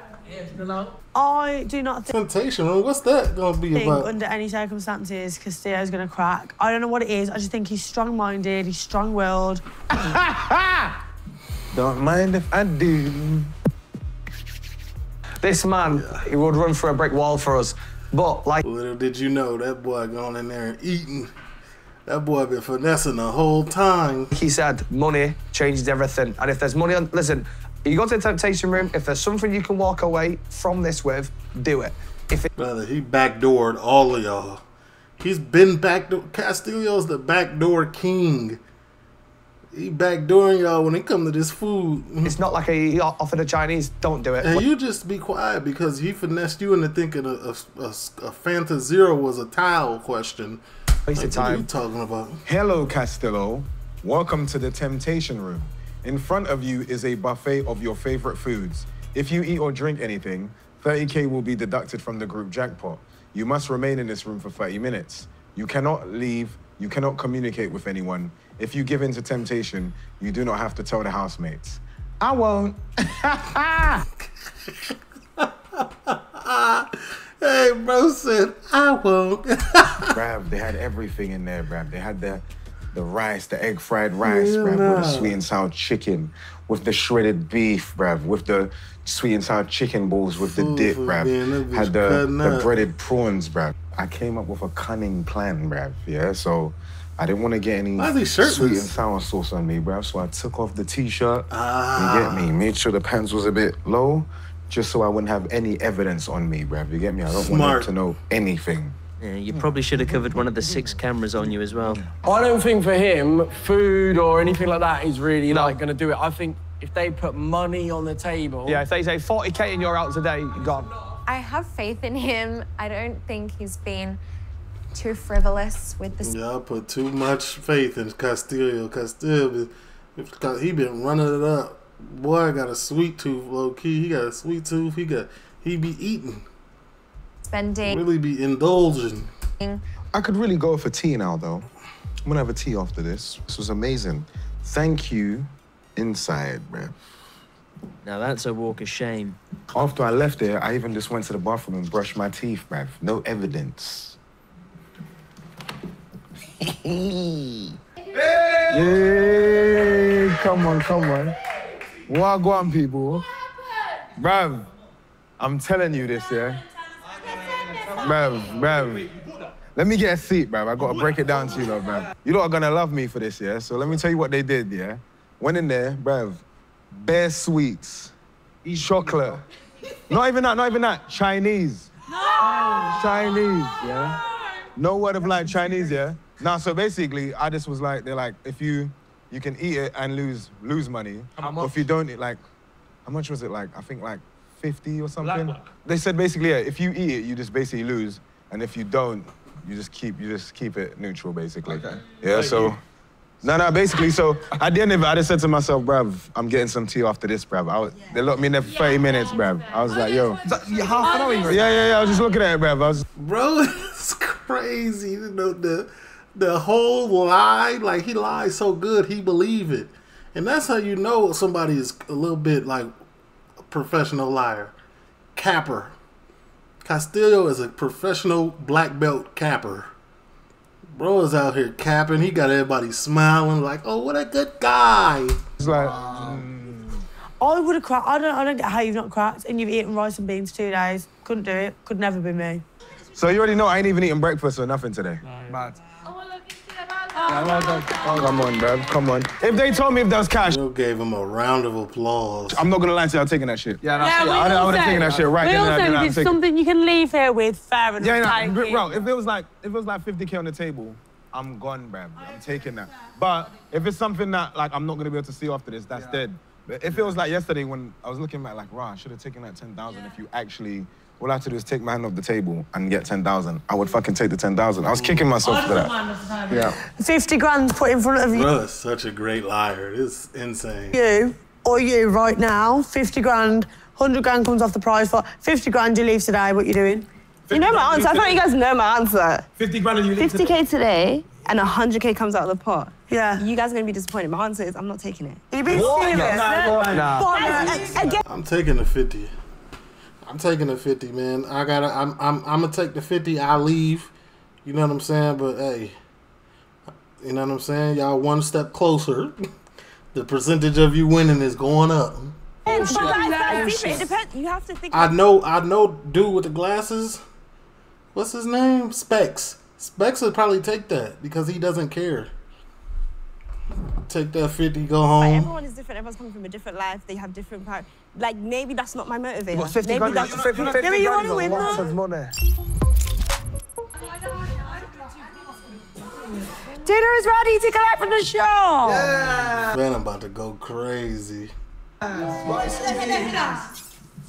No. I do not think
Temptation room. What's that gonna be about?
Think under any circumstances Castillo's going to crack. I don't know what it is. I just think he's strong-minded. He's strong-willed.
Don't mind if I do.
This man, he would run through a brick wall for us. But like,
Little did you know that boy going in there and eating That boy been finessing the whole time.
He said money changes everything. And if there's money on, listen, you go to the temptation room, if there's something you can walk away from this with, do it. If it,
Brother, he backdoored all of y'all. He's been backdoor. Castillo's the backdoor king. He backdooring y'all when it come to this food.
it's not like he offered a Chinese, don't do it.
And you just be quiet because he finessed you into thinking a, a, a, a Fanta Zero was a tile question.
Waste of
Like, What are you talking about?
Hello, Castillo. Welcome to the Temptation Room. In front of you is a buffet of your favorite foods. If you eat or drink anything, 30k will be deducted from the group jackpot. You must remain in this room for 30 minutes. You cannot leave, you cannot communicate with anyone. If you give in to temptation, you do not have to tell the housemates. I won't.
hey, bro said, I won't.
bruv, they had everything in there, bruv. They had the the rice, the egg fried rice,
Yeah,
bruv, with the sweet and sour chicken, with the shredded beef, bruv, with the sweet and sour chicken balls, with the dip, bruv.
being
Had the, the breaded prawns, bruv. I came up with a cunning plan, bruv. Yeah, so I didn't want to get any
Why is he shirtless?
sweet and sour sauce on me, bruv. So I took off the t-shirt.
Ah.
You get me? Made sure the pants was a bit low, just so I wouldn't have any evidence on me, bruv. You get me? I don't want
Smart.
them to know anything.
Yeah, you probably should have covered one of the six cameras on you as well.
I don't think for him, food or anything like that is really like going to do it. I think if they put money on the table.
Yeah, if they say 40k and you're out today, you're gone.
I have faith in him. I don't think he's been too frivolous with the.
Y'all put too much faith in Castillo. Castillo, if he been running it up. Boy, I got a sweet tooth, low key. He got a sweet tooth. He got he be eating,
Spending.
really be indulging.
I could really go for tea now, though. I'm gonna have a tea after this. This was amazing. Thank you, inside, man.
Now that's a walk of shame.
After I left there, I even just went to the bathroom and brushed my teeth, bruv. No evidence.
Yeah, come on, come on. Wagwan, people. Bruv, I'm telling you this, yeah? Bruv, bruv. Let me get a seat, bruv. I gotta break it down to you, lot, bruv. You lot are gonna love me for this, yeah? So let me tell you what they did, yeah? Went in there, bruv. Bare sweets. Chocolate. Not even that, not even that. Chinese. No! Chinese, yeah? No word of like Chinese, yeah? Now, so basically, I just was like, they're like, if you you can eat it and lose lose money.
How
Or if you don't eat like, how much was it like? I think like 50 or something.
Black
They said basically, yeah, if you eat it, you just basically lose. And if you don't, you just keep you just keep it neutral basically. Okay. Yeah, so no, no, basically, so at the end of it, I just said to myself, bruv, I'm getting some tea after this, bruv. I was, they locked me in there for 30 minutes, bruv. I was like, yo.
half an hour?
Yeah, yeah, yeah. I was just looking at it, bruv. I was.
Bro, it's crazy. You know, the the whole lie, like he lies so good, he believe it. And that's how you know somebody is a little bit like a professional liar. Capper. Castillo is a professional black belt capper. Bro is out here capping. He got everybody smiling like, oh, what a good guy.
It's like, mm.
I would have cracked. I don't. I don't get how you've not cracked and you've eaten rice and beans two days. Couldn't do it. Could never be me.
So you already know I ain't even eating breakfast or nothing today.
Mad.
Come on, bruv. Come on. If they told me if that was cash,
Bill gave him a round of applause.
I'm not gonna lie to you, I'm taking that shit.
Yeah,
Yeah, we
I, I
all
would have taken that shit right
we
then
all
and
say
there.
if
I'm
it's something you can leave here with, fair enough.
Yeah,
take
yeah,
it.
bro. If it was like if it was like 50k on the table, I'm gone, bruv. I'm taking that. But if it's something that like I'm not gonna be able to see after this, that's dead. But if it was like yesterday when I was looking back, like, rah, I should have taken that 10,000 if you actually. All I have to do is take my hand off the table and get 10,000. I would fucking take the 10,000. I was kicking myself for that. Yeah.
50 grand put in front of you,
Bro is such a great liar. It's insane.
you or you right now, 50 grand, 100 grand comes off the prize for 50 grand you leave today, what you doing?
You know my answer. I thought you guys know my answer.
50 grand and you leave
50k today and 100k comes out of the pot.
Yeah.
You guys are gonna be disappointed. My answer is I'm not taking it.
You being
What?
serious?
Nah,
nah.
But, uh, again,
I'm taking the 50. I'm taking the 50, man. I gotta. I'm. I'm. I'm gonna take the 50. I leave. You know what I'm saying? But hey, you know what I'm saying? Y'all one step closer. The percentage of you winning is going up.
But guys, guys, it depends. You have to think.
I know. I know. Dude with the glasses. What's his name? Specs. Specs would probably take that because he doesn't care. Take that 50, go home.
But Everyone is different. Everyone's coming from a different life. They have different pri- like maybe that's not my motivator.
What, 50
maybe
grand,
that's
50, 50
Yeah, you wanna win,
lot
though.
of money.
Dinner is ready to collect from the shop.
Man, I'm about to go crazy.
Rice and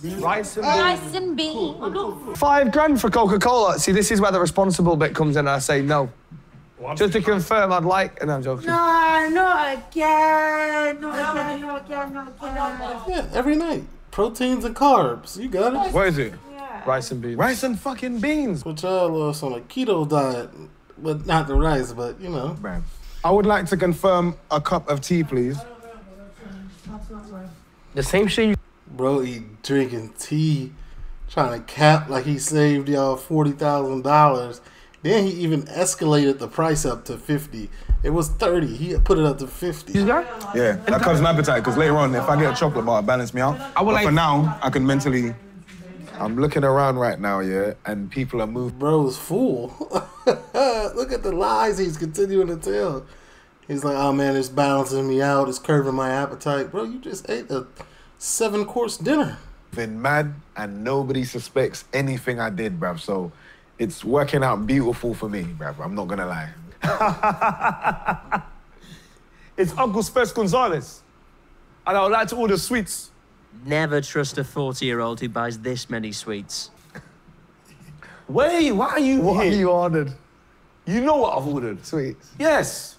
beans.
Rice and beans.
Five grand for Coca Cola. See, this is where the responsible bit comes in. I say no. Just to confirm, I'd like. And I'm joking.
No, not again. Not again. Not again. Not again.
Oh, yeah, every night. Proteins and carbs. You got it.
What is it? Yeah.
Rice and beans.
Rice and fucking beans.
Which I lost on a keto diet. But not the rice, but you know.
I would like to confirm a cup of tea, please.
The same shit you
Bro, he drinking tea, trying to cap like he saved y'all forty thousand dollars. Then he even escalated the price up to fifty. It was thirty. He put it up to fifty.
Yeah, that covers my appetite because later on, if I get a chocolate bar, it balance me out.
I would
but
like-
for now, I can mentally. I'm looking around right now, yeah, and people are moving.
Bro's full. Look at the lies he's continuing to tell. He's like, oh man, it's balancing me out. It's curving my appetite. Bro, you just ate a seven course dinner.
Been mad, and nobody suspects anything I did, bruv. So it's working out beautiful for me, bruv. I'm not gonna lie.
It's Uncle Specs Gonzalez. And I would like to order sweets.
Never trust a 40 year old who buys this many sweets.
Wait, why are you
What
here?
have you ordered?
You know what I've ordered.
Sweets.
Yes.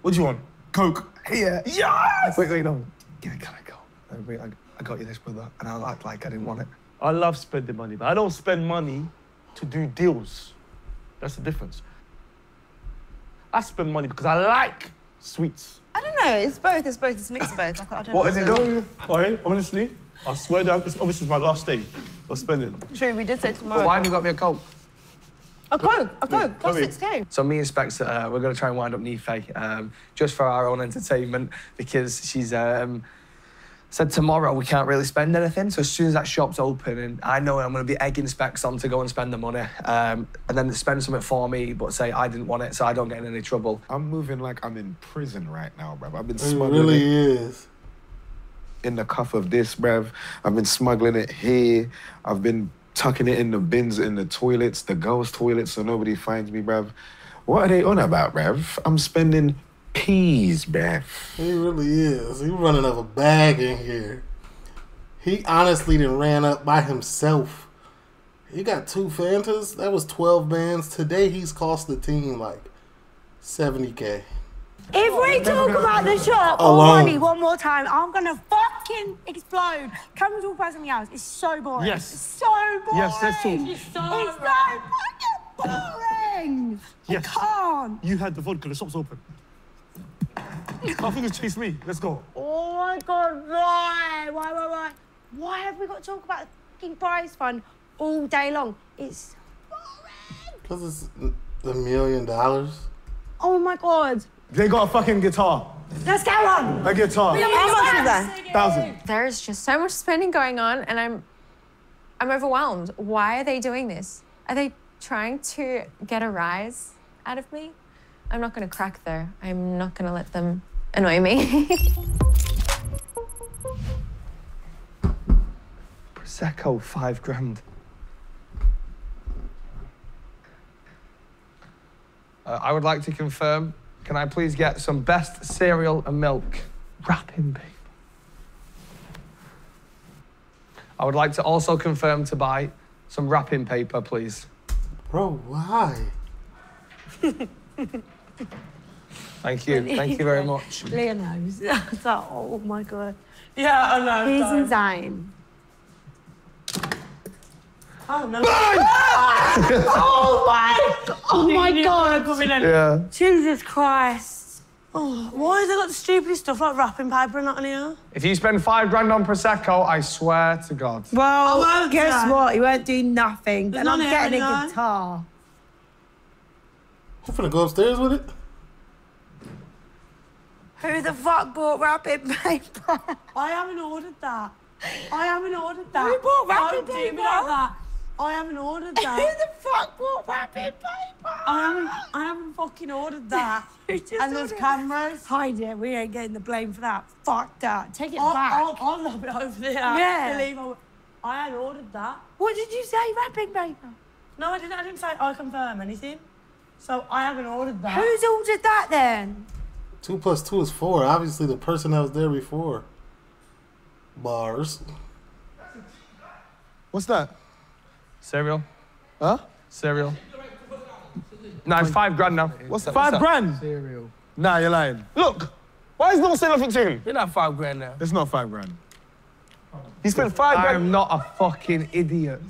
What do you want?
Coke.
Yeah.
Yes!
Wait, wait, no. Can I, can I go? I, I got you this, brother. And I'll act like I didn't want it.
I love spending money, but I don't spend money to do deals. That's the difference. I spend money because I like sweets.
I don't know. It's both. It's both. It's mixed both. I, I don't
What is
know.
it doing? Okay, honestly, I swear that this, obviously is my last day of spending.
True, we did say tomorrow.
But why have you got me a Coke?
A Coke. A Coke. That's
Chloe.
six K.
So me and Specs, uh, we're going to try and wind up Nife um, just for our own entertainment because she's um, said tomorrow we can't really spend anything. So as soon as that shop's open, and I know I'm going to be egging Specs on to go and spend the money, um, and then spend something for me, but say I didn't want it, so I don't get in any trouble.
I'm moving like I'm in prison right now, bruv. I've been
It
smuggling
really
it
is.
in the cuff of this, bruv. I've been smuggling it here. I've been tucking it in the bins in the toilets, the girls' toilets, so nobody finds me, bruv. What are they on about, bruv? I'm spending peas, bruv.
He really is. He running up a bag in here. He honestly done ran up by himself. He got two Fantas. That was 12 bands. Today he's cost the team like 70k.
If we oh, talk about the shop or
Alone.
money one more time, I'm gonna fucking explode. Come we talk about something else? It's so boring.
Yes.
It's so boring.
Yes, let's talk.
It's so, fucking boring.
Yes.
I can't.
You had the vodka, the shop's open. I think it's chase me. Let's go.
Oh my god, why? Why, why, why? Why have we got to talk about the fucking prize fund all day long? It's boring.
Because it's the million dollars.
oh my god.
They got a fucking guitar.
Let's go on.
A guitar.
How much is that?
Thousand.
There's just so much spending going on, and I'm, I'm overwhelmed. Why are they doing this? Are they trying to get a rise out of me? I'm not going to crack there. I'm not going to let them annoy me.
Prosecco, five grand. Uh, I would like to confirm. Can I please get some best cereal and milk wrapping paper? I would like to also confirm to buy some wrapping paper, please.
Bro, why?
Thank you. Thank you very much.
Leah knows. It's like, oh my god.
Yeah, I know.
He's
don't.
insane.
Oh no.
oh my! Oh my god!
Yeah.
Jesus Christ! Oh, why have they got the stupidest stuff like wrapping paper and that in here?
If you spend five grand on Prosecco, I swear to God.
Well,
I won't
guess
that.
what? You won't do nothing.
There's
and I'm
none
getting
here,
a guitar.
I'm finna go upstairs with it.
Who the fuck bought wrapping paper? I haven't ordered that. I haven't ordered that. Who bought wrapping
Don't do
paper?
me like that.
I haven't ordered that.
Who the fuck bought wrapping paper?
I haven't, I haven't fucking ordered that. and those cameras.
Hi, dear. We ain't getting the blame for that. Fuck that. Take it
I'll,
back.
I'll, I'll lob it over there.
Yeah.
Believe I, I had ordered that.
What did you say, wrapping paper?
No, I didn't. I didn't say I confirm anything. So I haven't ordered that.
Who's ordered that then?
Two plus two is four. Obviously, the person that was there before. Bars.
What's that?
Cereal.
Huh?
Cereal. Nah, it's five grand now.
What's that?
Five
What's
grand?
Cereal. Nah, you're lying.
Look, why is no one saying nothing to him?
You're not five grand now.
It's not five grand. Oh.
He spent five grand. I am not a fucking idiot.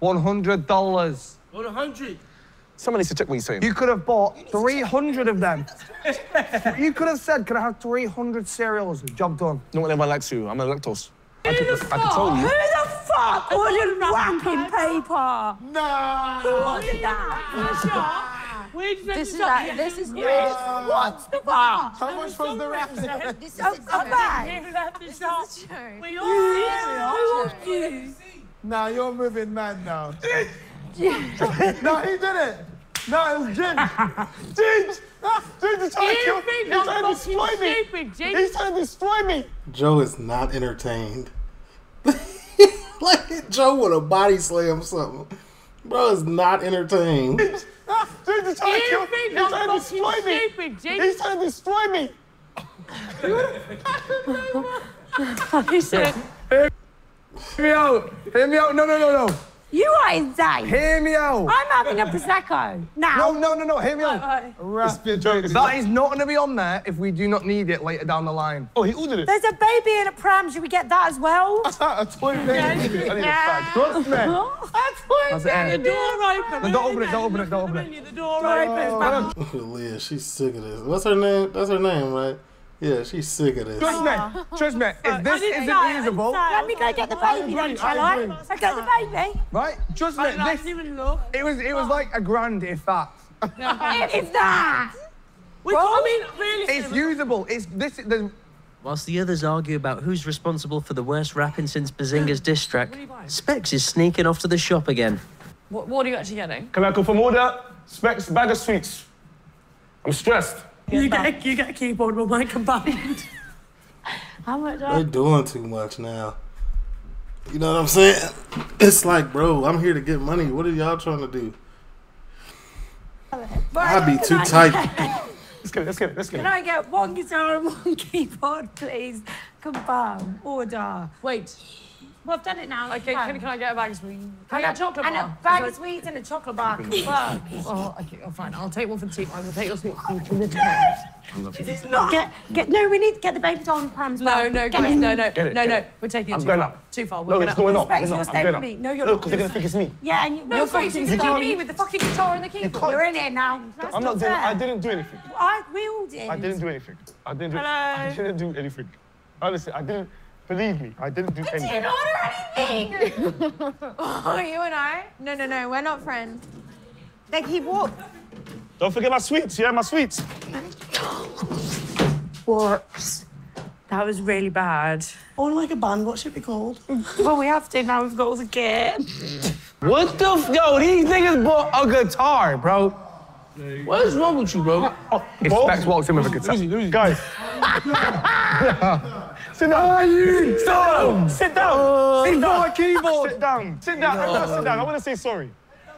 $100. 100
Someone needs to check what he's saying. You could have bought 300 of them. you could have said, could I have 300 cereals? Job done.
No one ever likes you. I'm a lactose.
I could, I could tell
Who the fuck ordered wrapping paper?
No.
Who ordered that?
Where'd you
This is that. This is
Yeah. What's the fuck?
How much was the wrap?
This is a
come
joke.
back.
You left the shop.
This is a joke.
We all
Who ordered you?
Nah, you're moving mad now. no, he did it. No, it was Jin. Jin! Jin is trying to kill
You think
He's trying to destroy
fucking
me.
stupid, Jin?
He's trying to destroy me.
Joe is not entertained. like Joe would have body slam something. Bro is not entertained.
Jin ah, is trying to
You
kill
think
He's
I'm
trying to destroy me.
stupid, Jin?
He's trying to destroy me.
He said,
Hear me out. Hear me out. No, no, no, no.
You are insane.
Hear me out.
I'm having a prosecco now.
No, no, no, no. Hear me out. That is not going to be on there if we do not need it later down the line.
Oh, he ordered it.
There's a baby in a pram. Should we get that as well?
a toy baby. I need a fact.
Trust me.
That's
it.
The door open.
No, don't open it. Don't open it. Don't open it.
The door open.
Leah, she's sick of this. What's her name? That's her name, right? Yeah, she's sick of this.
Trust me. Trust me. If this isn't
say, I
usable,
Let me go get the baby then, shall I? I get the baby.
right? Trust me.
Like
This,
look.
it was. It was like a grand, if that.
If that.
We I mean, really.
It's usable. It's this. The,
Whilst the others argue about who's responsible for the worst rapping since Behzinga's diss track, Specs is sneaking off to the shop again.
What, what are you actually getting?
Can I confirm order? Specs, bag of sweets. I'm stressed.
You get, you get a keyboard, we'll make combined.
How much?
They're doing too much now. You know what I'm saying? It's like, bro, I'm here to get money. What are y'all trying to do? I'd be too tight.
Let's get it, let's get it, let's get
Can. I get one guitar and one keyboard, please? Confirm. Order.
Wait.
Well, I've done it now.
Okay, can, can I get a bag of sweets? Can I get a chocolate
and
bar?
a bag of sweets and a chocolate bar. Confirm.
Oh, okay, oh, fine. I'll take one for the team. I will take your sweets to the team.
It's not. Get, get, no, we need to get the baby doll and prams
No,
back.
no,
Get
guys,
it.
no, no,
Get it,
no,
get
no.
it.
We're taking it
I'm
too
going
far.
up.
Too far. We're
No,
gonna,
it's going up.
Specs,
It's
you're
not. I'm going up.
me. No, you're
No,
not.
because they're going to think it's me.
Yeah, and you,
No,
you're
Specs,
fucking
you
stop me with the fucking guitar and the keyboard. You're in here now. That's
I'm not
not
doing,
fair.
I didn't do anything.
I, we all did.
I didn't do anything. I didn't do
Hello?
I didn't do anything. Honestly, I didn't. Believe me, I didn't do
I
anything.
didn't order anything.
Oh, you and I? No, no, no. We're not friends. Like he walked.
Don't forget my sweets, yeah, my sweets.
Whoops. That was really bad.
Or like a band, what should it be called?
Well, we have to now. We've got all the kit.
What the f- yo? These niggas bought a guitar, bro. What is wrong with you, bro? Oh,
if Specs walks in with a guitar.
Guys. Sit down. Sit down. Sit down. Oh, sit down. keyboard. Sit down. Sit down. Everyone sit down. I want to say sorry.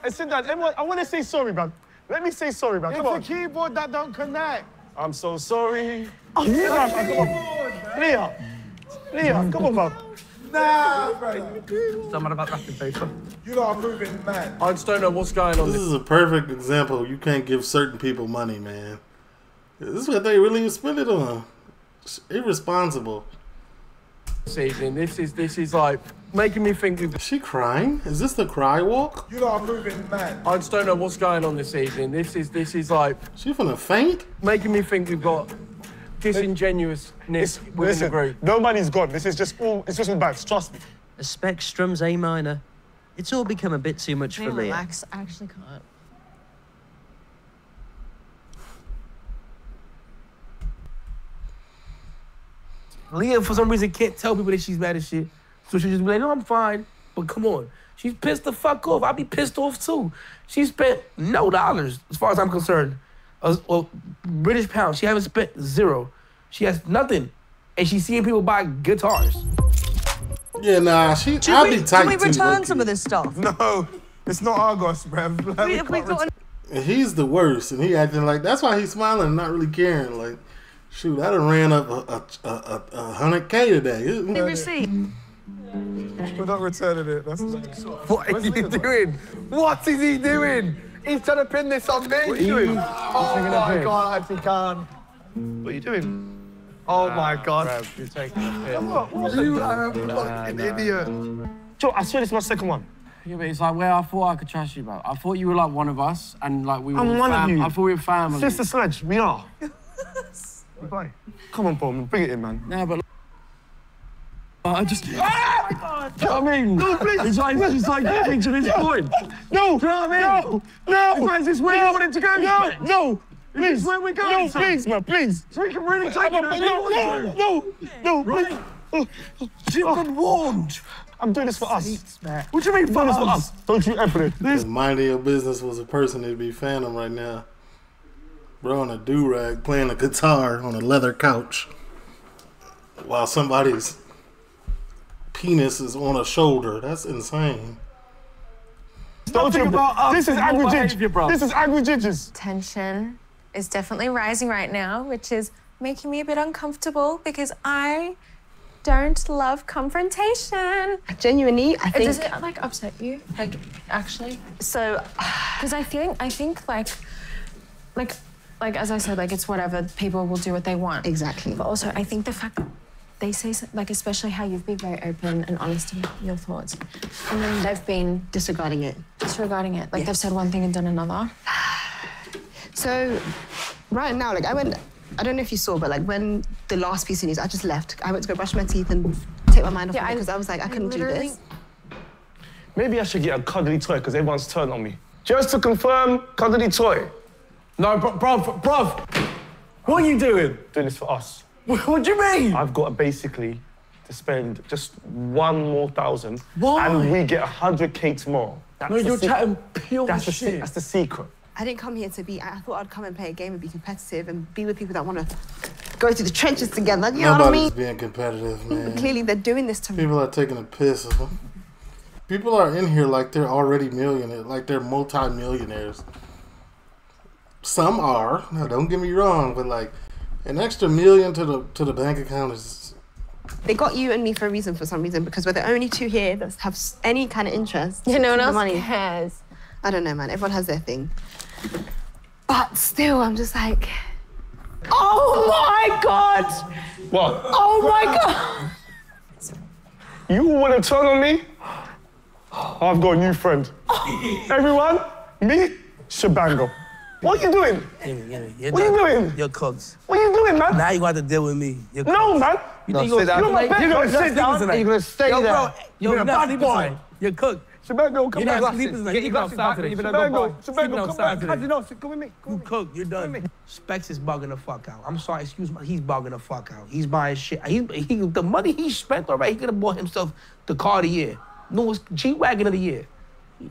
Hey, sit down. Everyone, I want to say sorry, bro. Let me say sorry, bro. Come on.
It's the keyboard that don't connect.
I'm so sorry. Oh, come on, come on. Leah. Leah, come on, bro.
Nah, bro.
Something about wrapping paper.
You lot are moving mad.
I just don't know what's going on.
This is a perfect example. You can't give certain people money, man. This is what they really spend it on. It's irresponsible.
This evening, this is this is like making me think.
Is she crying? Is this the cry walk?
You lot are moving mad.
I just don't know what's going on this evening. This is this is like
she gonna faint,
making me think we've got disingenuousness within the group.
no money's gone. This is just all. It's just all bags. Trust me.
As Specs strums A minor, it's all become a bit too much for me.
Relax. I actually can't.
Leah, for some reason, can't tell people that she's mad as shit. So she just be like, no, I'm fine.
But come on, she's pissed the fuck off. I'd be pissed off too. She spent no dollars, as far as I'm concerned. Uh, well, British pounds. She haven't spent zero. She has nothing, and she's seeing people buy guitars.
Yeah, nah, she.
Should
I'll
we,
be tight
can we return
low-key.
some of this stuff?
No, it's not Argos, bruv. Like,
We- we
can't
got
return-
And he's the worst, and he acting like that's why he's smiling and not really caring. Like, shoot, I done ran up a a, a, a, a hundred k today.
The receipt.
We're not returning it. That's
What is he doing? What is he doing? He's trying to pin this on me.
What are you doing?
Oh my god, I actually can't.
What are you doing?
Oh my ah, god.
Bruv, you're taking a piss.
What? What? You are a
Nah,
fucking
nah.
idiot.
Joe, I swear this is my second one.
Yeah, but it's like where I thought I could trust you, bro. I thought you were like one of us, and like we were.
I'm one of you.
I thought we were family.
Sister Sledge, we are. Bye. Come on, Bowman, bring it in, man.
No, but. I just.
Ah! Do you know what I mean?
No, please.
It's like, it's like getting to this point. No! Do you know what I mean? No! No!
Is this where
no,
you wanted to go?
No! No!
Is
Please!
this where we're going,
No,
son?
please, man, please!
So we can really take it.
No, no, no, no,
Right.
please.
You've been warned.
I'm doing this for us.
What do you mean
I'm doing this for
for
us. Don't you ever do this.
If minding your business was a person, it'd be Phantom right now. Bro on a do rag playing a guitar on a leather couch while somebody's penis is on a shoulder. That's insane.
Don't you,
about us
this is
and
angry ginger.
bro.
This is angry gingers.
Tension is definitely rising right now, which is making me a bit uncomfortable because I don't love confrontation.
Genuinely, I think.
Does it like upset you? Like actually?
So,
because I think I think like, like, like as I said, like it's whatever. People will do what they want.
Exactly.
But also, I think the fact that they say so- like, especially how you've been very open and honest about your thoughts, and then they've been
disregarding it.
disregarding it. Like they've said one thing and done another.
So, right now, like I went. I don't know if you saw, but like when the last piece of news, I just left. I went to go brush my teeth and take my mind off
Yeah,
it because I was like, I
I
couldn't do
literally-
this.
Maybe I should get a cuddly toy because everyone's turned on me. Just to confirm, cuddly toy.
No, bro, bro, bro. What are you doing?
Doing this for us.
What do you mean?
I've got to basically to spend just one more thousand.
Why?
And we get a hundred K tomorrow. That's
No,
the
you're
se-
chatting pure
that's The,
shit.
that's the secret.
I didn't come here to be. I thought I'd come and play a game and be competitive and be with people that want to go through the trenches together. You know what I
Nobody's
mean?
being competitive, man.
Clearly, they're doing this to me.
People are taking a piss. People are in here like they're already millionaires, like they're multi-millionaires. Some are. Now, don't get me wrong, but like an extra million to the to the bank account is
They got you and me for a reason, for some reason, because we're the only two here that have any kind of interest.
Yeah, no one
in the
else
money.
cares.
I don't know, man. Everyone has their thing. But still, I'm just like, oh my god!
What?
Oh my god!
You want to turn on me? I've got a new friend. Everyone, me, Shabango. What are you doing?
You're
What are you doing?
You're cooked.
What are you doing, man?
Now you got to deal with me. You're
No,
cooked.
man.
You
No,
think
sit
you're,
down.
you're, my
You're gonna sit down
tonight.
you're gonna stay
Yo,
there.
Bro, yo,
You're
you're
a
not
bad boy.
tonight. You're cooked.
Shabango, come
You're
back.
not sleeping tonight.
Get
You
your
go
glasses
outside
back.
today.
Shabango,
Sleeping
Shabango, come
outside
back.
today.
Cousin, no, come with me. Come
You
with me.
cooked. You're done. Specs is bugging the fuck out. I'm sorry, excuse me. He's bugging the fuck out. He's buying shit. He, he, the money he spent already, he could have bought himself the car of the year. No, it's G Wagon of the year.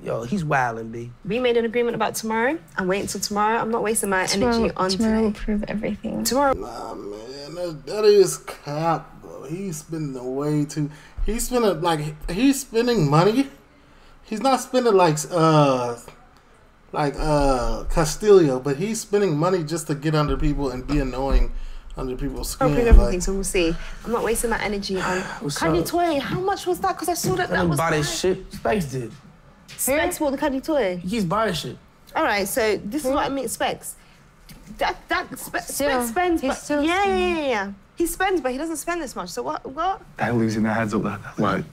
Yo, he's wilding, B.
We made an agreement about tomorrow. I'm waiting till tomorrow. I'm not wasting my energy on
tomorrow Tomorrow will
today.
prove everything.
Tomorrow.
Nah, man, that, that is cap, bro. He's spending way too. He's spending like he's spending money. He's not spending like uh like uh Castillo, but he's spending money just to get under people and be annoying under people's
I'll
skin.
prove everything,
Like,
so we'll see. I'm not wasting my energy on Kanye? Toy. How much was that? Because I saw that
I
that was
buy
fine.
this shit. Specs did.
Specs bought the Kanye Toy.
He's buying shit.
All right, so this is what I mean. Specs. That that spe-
Still,
Specs spends,
he's
but
still
yeah, yeah, yeah, yeah. He spends, but he doesn't spend this much. So what? What?
They're losing their heads up there.
Right.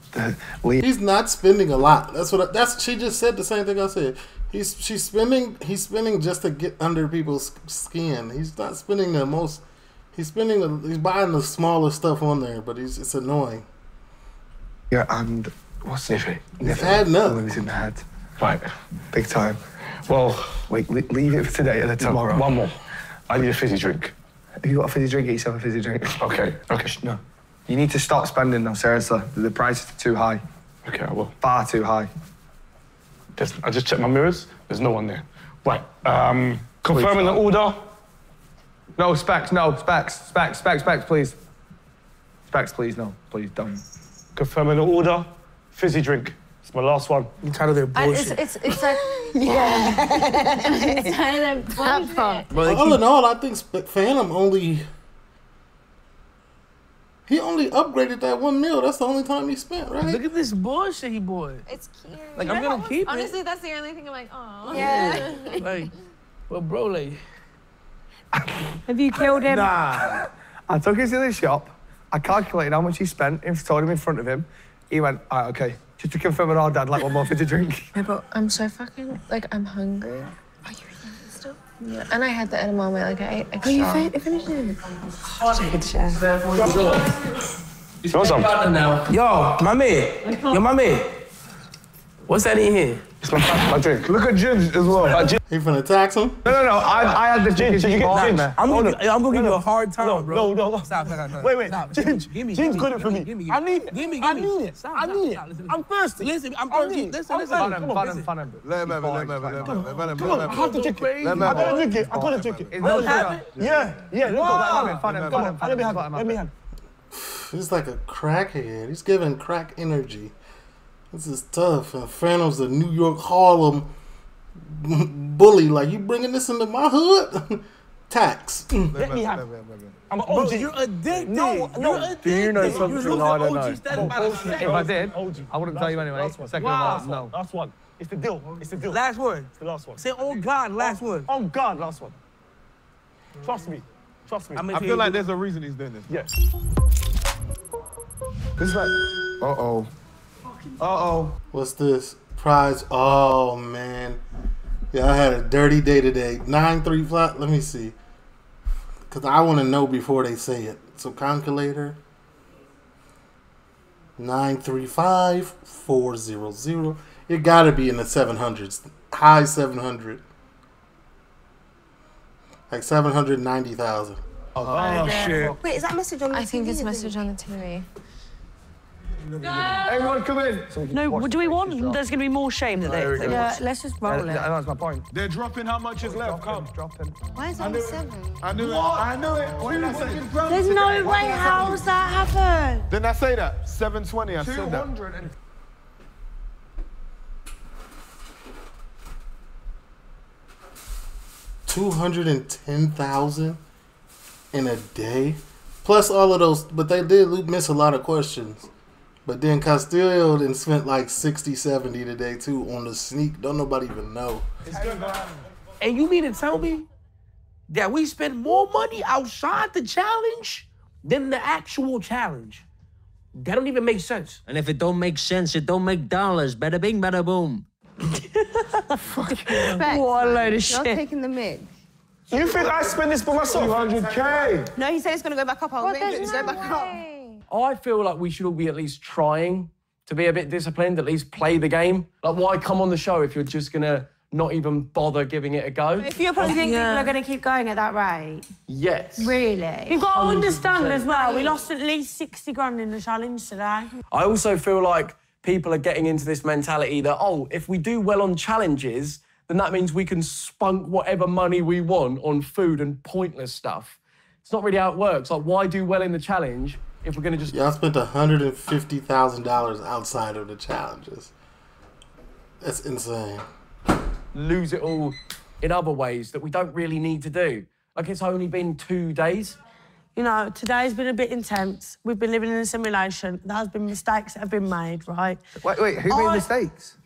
he's not spending a lot. That's what. I, that's she just said the same thing I said. He's she's spending. He's spending just to get under people's skin. He's not spending the most. He's spending. The, he's buying the smallest stuff on there, but he's it's annoying.
Yeah, and what's it?
It's adding up.
Losing their head.
Right.
Big time.
Well,
Wait, le- leave it for today and then tomorrow.
one more. I need a fizzy drink.
If you got a fizzy drink, get yourself a fizzy drink.
Okay. Okay.
No. You need to stop spending now, seriously. The, the prices are too high.
Okay, I will.
Far too high.
There's, I just checked my mirrors. There's no one there. Right. Um, confirming the order.
No, Specs, no, Specs, Specs, Specs, Specs, please. Specs, please, no, please don't.
Confirming the order. Fizzy drink. It's my last one.
You tired of their
I, it's, it's, it's like, yeah. it's kind of that part.
all in all, I think Phantom only he only upgraded that one mil. That's the only time he spent, right?
Look at this bullshit he bought.
It's cute.
Like, I'm gonna keep it.
Honestly, that's the only thing I'm like, oh.
Yeah. like, well, bro, like.
Have you killed him?
Nah. I took him to the shop. I calculated how much he spent. and told him in front of him. He went, all right, okay. Just to confirm with our dad, like one more for to drink.
Yeah, but I'm so fucking like I'm hungry. Are you eating still? Yeah, and I had the edamame. Like I ate extra.
Oh, you fin- finished it? Take a share.
You want some? Yo, my man. Yo, my. What's that in here?
My, drink. Look at Ginge as well.
He finna tax him?
No, no, no. I, I had the
Ginge,
chicken
you get. Ginge. I'm gonna, I'm gonna give you a hard time,
No,
bro.
no, no, no.
Stop, stop, stop.
Wait, wait.
Stop.
Ginge,
Give me,
Ginge
give me,
it for
give
me.
me, give me,
I need it.
Give me, give
I
me.
need it.
Stop,
I need
stop.
it. I'm thirsty.
Listen, I'm thirsty. Listen, listen.
Fun him,
Come on,
fun fun.
Let it, let him let it, let him
Come on, I have to drink it. I gotta drink it. I gotta drink it.
It's no sugar.
Yeah, yeah. Let.
Fun fun fun
let me have it. Let me have it.
He's like a crackhead. He's giving crack energy. This is tough. And Phantom's a New York Harlem bully. Like you bringing this into my hood? Tax.
Let me have it. I'm an OG.
You're addicted.
No, no.
You're addicted.
Do you know
You're
something
losing
I don't know?
status by oh, the second.
If I did,
OG.
I wouldn't tell you anyway.
Last one.
Second
Last
one,
one.
no.
Last one. It's the deal. It's the deal.
Last word.
It's the last one.
Say, oh God, last word.
Oh God, last one. Trust me. Trust me.
I'm
I feel like there's a reason he's doing this.
Yes.
This is like,
Uh-oh. Uh-oh.
What's this? Prize. Oh man. Yeah, I had a dirty day today. Nine three flat. Let me see. Cause I want to know before they say it. So calculator. Nine three five four zero zero. It gotta be in the seven hundreds. High seven hundred. Like seven hundred ninety thousand.
oh shit.
Wait, is that message on the
I think
TV,
it's
is it?
message on the TV.
Everyone come in. So
No, what do we want?
drop.
There's going to be more shame that they. they
Yeah, let's just roll
Yeah,
it.
That's my point.
They're dropping how much is left. Come.
Dropping.
Why is it
I
on
knew
the
it.
seven?
I knew it. I knew it. What did I say?
There's no way. How How's that happen?
Didn't I say that? 720, I said that.
200 and
Two hundred and ten thousand in a day, plus all of those. But they did lo- miss a lot of questions. But then Castillo then spent like 60, 70 today too on the sneak. Don't nobody even know.
And you mean to tell me that we spend more money outside the challenge than the actual challenge? That don't even make sense.
And if it don't make sense, it don't make dollars. Bada bing, bada boom.
Specs,
What a load of shit.
You're taking the mic.
You think I spend this for myself?
200k.
No, he said it's gonna go back up. I was waiting for it to go back up.
I feel like we should all be at least trying to be a bit disciplined, at least play the game. Like, why come on the show if you're just gonna not even bother giving it a go?
If you're probably think
Yeah.
people are going to keep going at that rate,
Yes.
really?
You've got to understand as well, we lost at least 60 grand in the challenge today.
I also feel like people are getting into this mentality that, oh, if we do well on challenges, then that means we can spunk whatever money we want on food and pointless stuff. It's not really how it works. Like, why do well in the challenge if we're gonna just
Y'all spent hundred and fifty thousand dollars outside of the challenges. That's insane.
lose it all in other ways that we don't really need to do? Like, it's only been two days.
You know, today's been a bit intense. We've been living in a simulation. There has been mistakes that have been made, right?
Wait, wait, who
I-
made mistakes?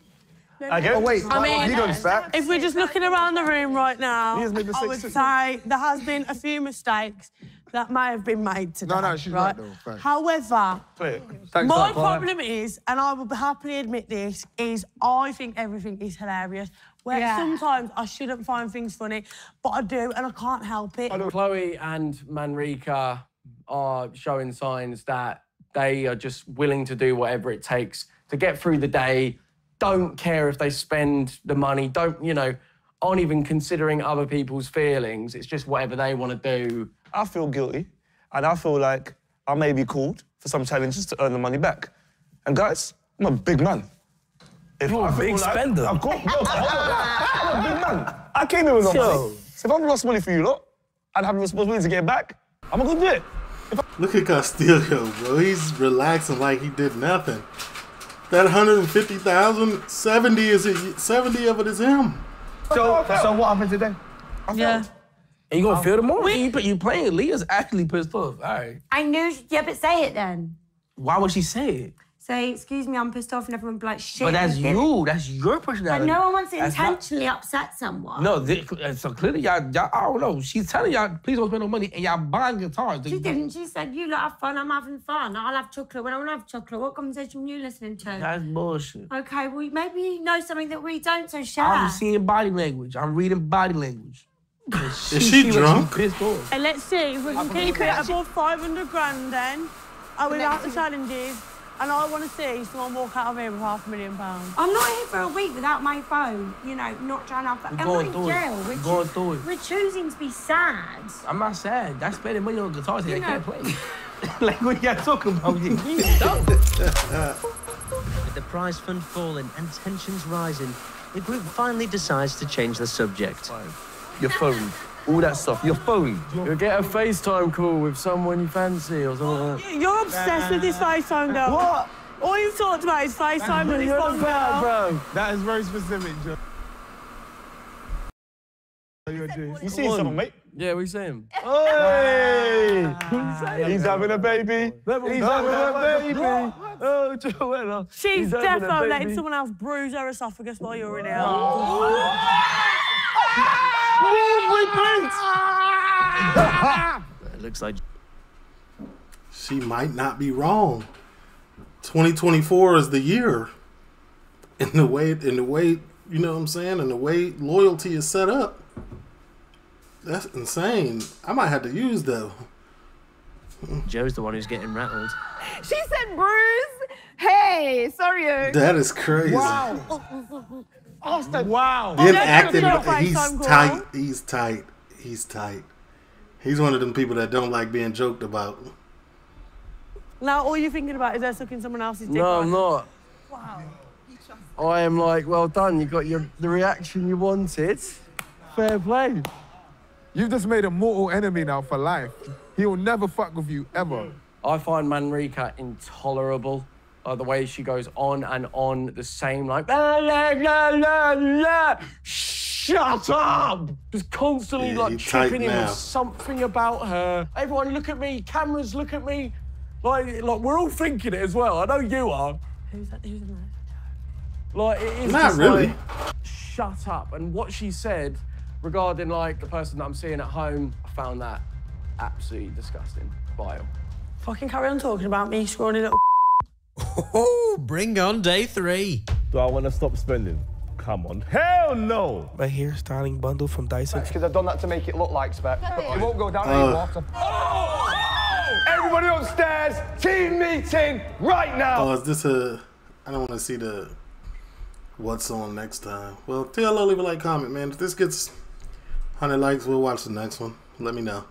Again?
Oh, wait,
I mean,
you done Specs?
If we're just looking around the room right now,
He has
I would say there has been a few mistakes that may have been made today.
No, no, she's right, though. Thanks.
However,
Thanks,
my
Doc.
problem is, and I will happily admit this, is I think everything is hilarious. Where
Yeah.
sometimes I shouldn't find things funny, but I do, and I can't help it.
Chloe and Manrika are showing signs that they are just willing to do whatever it takes to get through the day. Don't care if they spend the money. Don't, you know, aren't even considering other people's feelings. It's just whatever they want to do.
I feel guilty, and I feel like I may be called for some challenges to earn the money back. And guys, I'm a big man. If
You're a
I feel
big
like-
spender.
I've got, no, I'm a big man. I came here with no
Yo.
money. So if I've lost money for you lot, I'd have a responsibility to get it back. I'm not gonna do it.
Look at Castillo, bro. He's relaxing like he did nothing. That 150,000, 70 is it, 70 of it is him.
So, so what happened today?
Yeah.
And you gonna feel the more? You, you playing. Leah's actually pissed off. All right.
I knew. Yeah, but say it then.
Why would she say it?
Say, excuse me, I'm pissed off, and everyone would be like, shit.
but that's
you
you. That's your personality.
But
personality.
no one wants to
That's not-
intentionally upset someone.
No, they, uh, so clearly y'all, y'all, I don't know. She's telling y'all, please don't spend no money, and y'all buying guitars.
She didn't. She said, "You lot have fun. I'm having fun. I'll have chocolate when I want to have chocolate." What conversation were you listening to?
That's bullshit.
Okay, well, maybe you know something that we don't, so share.
I'm seeing body language. I'm reading body language. Is
she drunk?
pissed off.
And let's see if we can
You
keep it
actually-
above 500 grand then. Are we out the challenges? And I want to see someone walk out of here with half a million pounds.
I'm not here for a week without my phone. You know, not trying to have. I'm
going
not
through
in
it.
jail. We're,
We're going
choo-
through it.
we're choosing to be sad.
I'm not sad. That's spending money on guitars that I can't play. like what y'all talking about? You you.
With the prize fund falling and tensions rising, the group finally decides to change the subject.
Your phone. All that stuff. Your phone.
You'll get a FaceTime call with someone you fancy or something like that.
You're obsessed with this FaceTime girl.
What?
All you've talked about is FaceTime with this
You're
one girl.
bro.
That is very specific, Joe.
You seen something, mate?
Yeah, we see him.
Hey! He's having a baby.
Let me-
He's having a baby.
Oh, Joella.
She's
He's having
defo letting someone else bruise her esophagus while you're in here.
It looks like
She might not be wrong. 2024 is the year. In the way, in the way, you know what I'm saying, and the way loyalty is set up. That's insane. I might have to use though.
Joe's the one who's getting rattled.
She said Bruce, Hey, sorry. oh.
That is crazy.
Wow. Austin. Wow.
Him
Oh,
acting,
that's a
he's
FaceTime call.
tight. He's tight. He's tight. He's one of them people that don't like being joked about.
Now all you're thinking about is her sucking someone else's dick.
No,
right?
I'm not.
Wow.
I am like, well done. You got your the reaction you wanted. Fair play.
You've just made a mortal enemy now for life. He will never fuck with you ever.
I find Manrika intolerable. Like the way she goes on and on the same like la la la la la. Shut up! Just constantly
Yeah,
like
you tight
chipping in
now.
with something about her. Everyone, look at me. Cameras, look at me. Like, like we're all thinking it as well. I know you are.
Who's that? Who's in
Like it is
Not
just
really.
like, shut up. And what she said regarding like the person that I'm seeing at home, I found that absolutely disgusting. Vile.
Fucking carry on talking about me, scrawny little.
Oh, bring on day three.
Do I want to stop spending? Come on. Hell no.
My hairstyling bundle from Dyson.
Because I've done that to make it look like spec. It won't go down
Uh.
any water.
Oh, Everybody upstairs. Team meeting right now.
Oh, is this a? I don't want to see the what's on next time. Well, tell, leave a like, comment, man. If this gets 100 likes, we'll watch the next one. Let me know.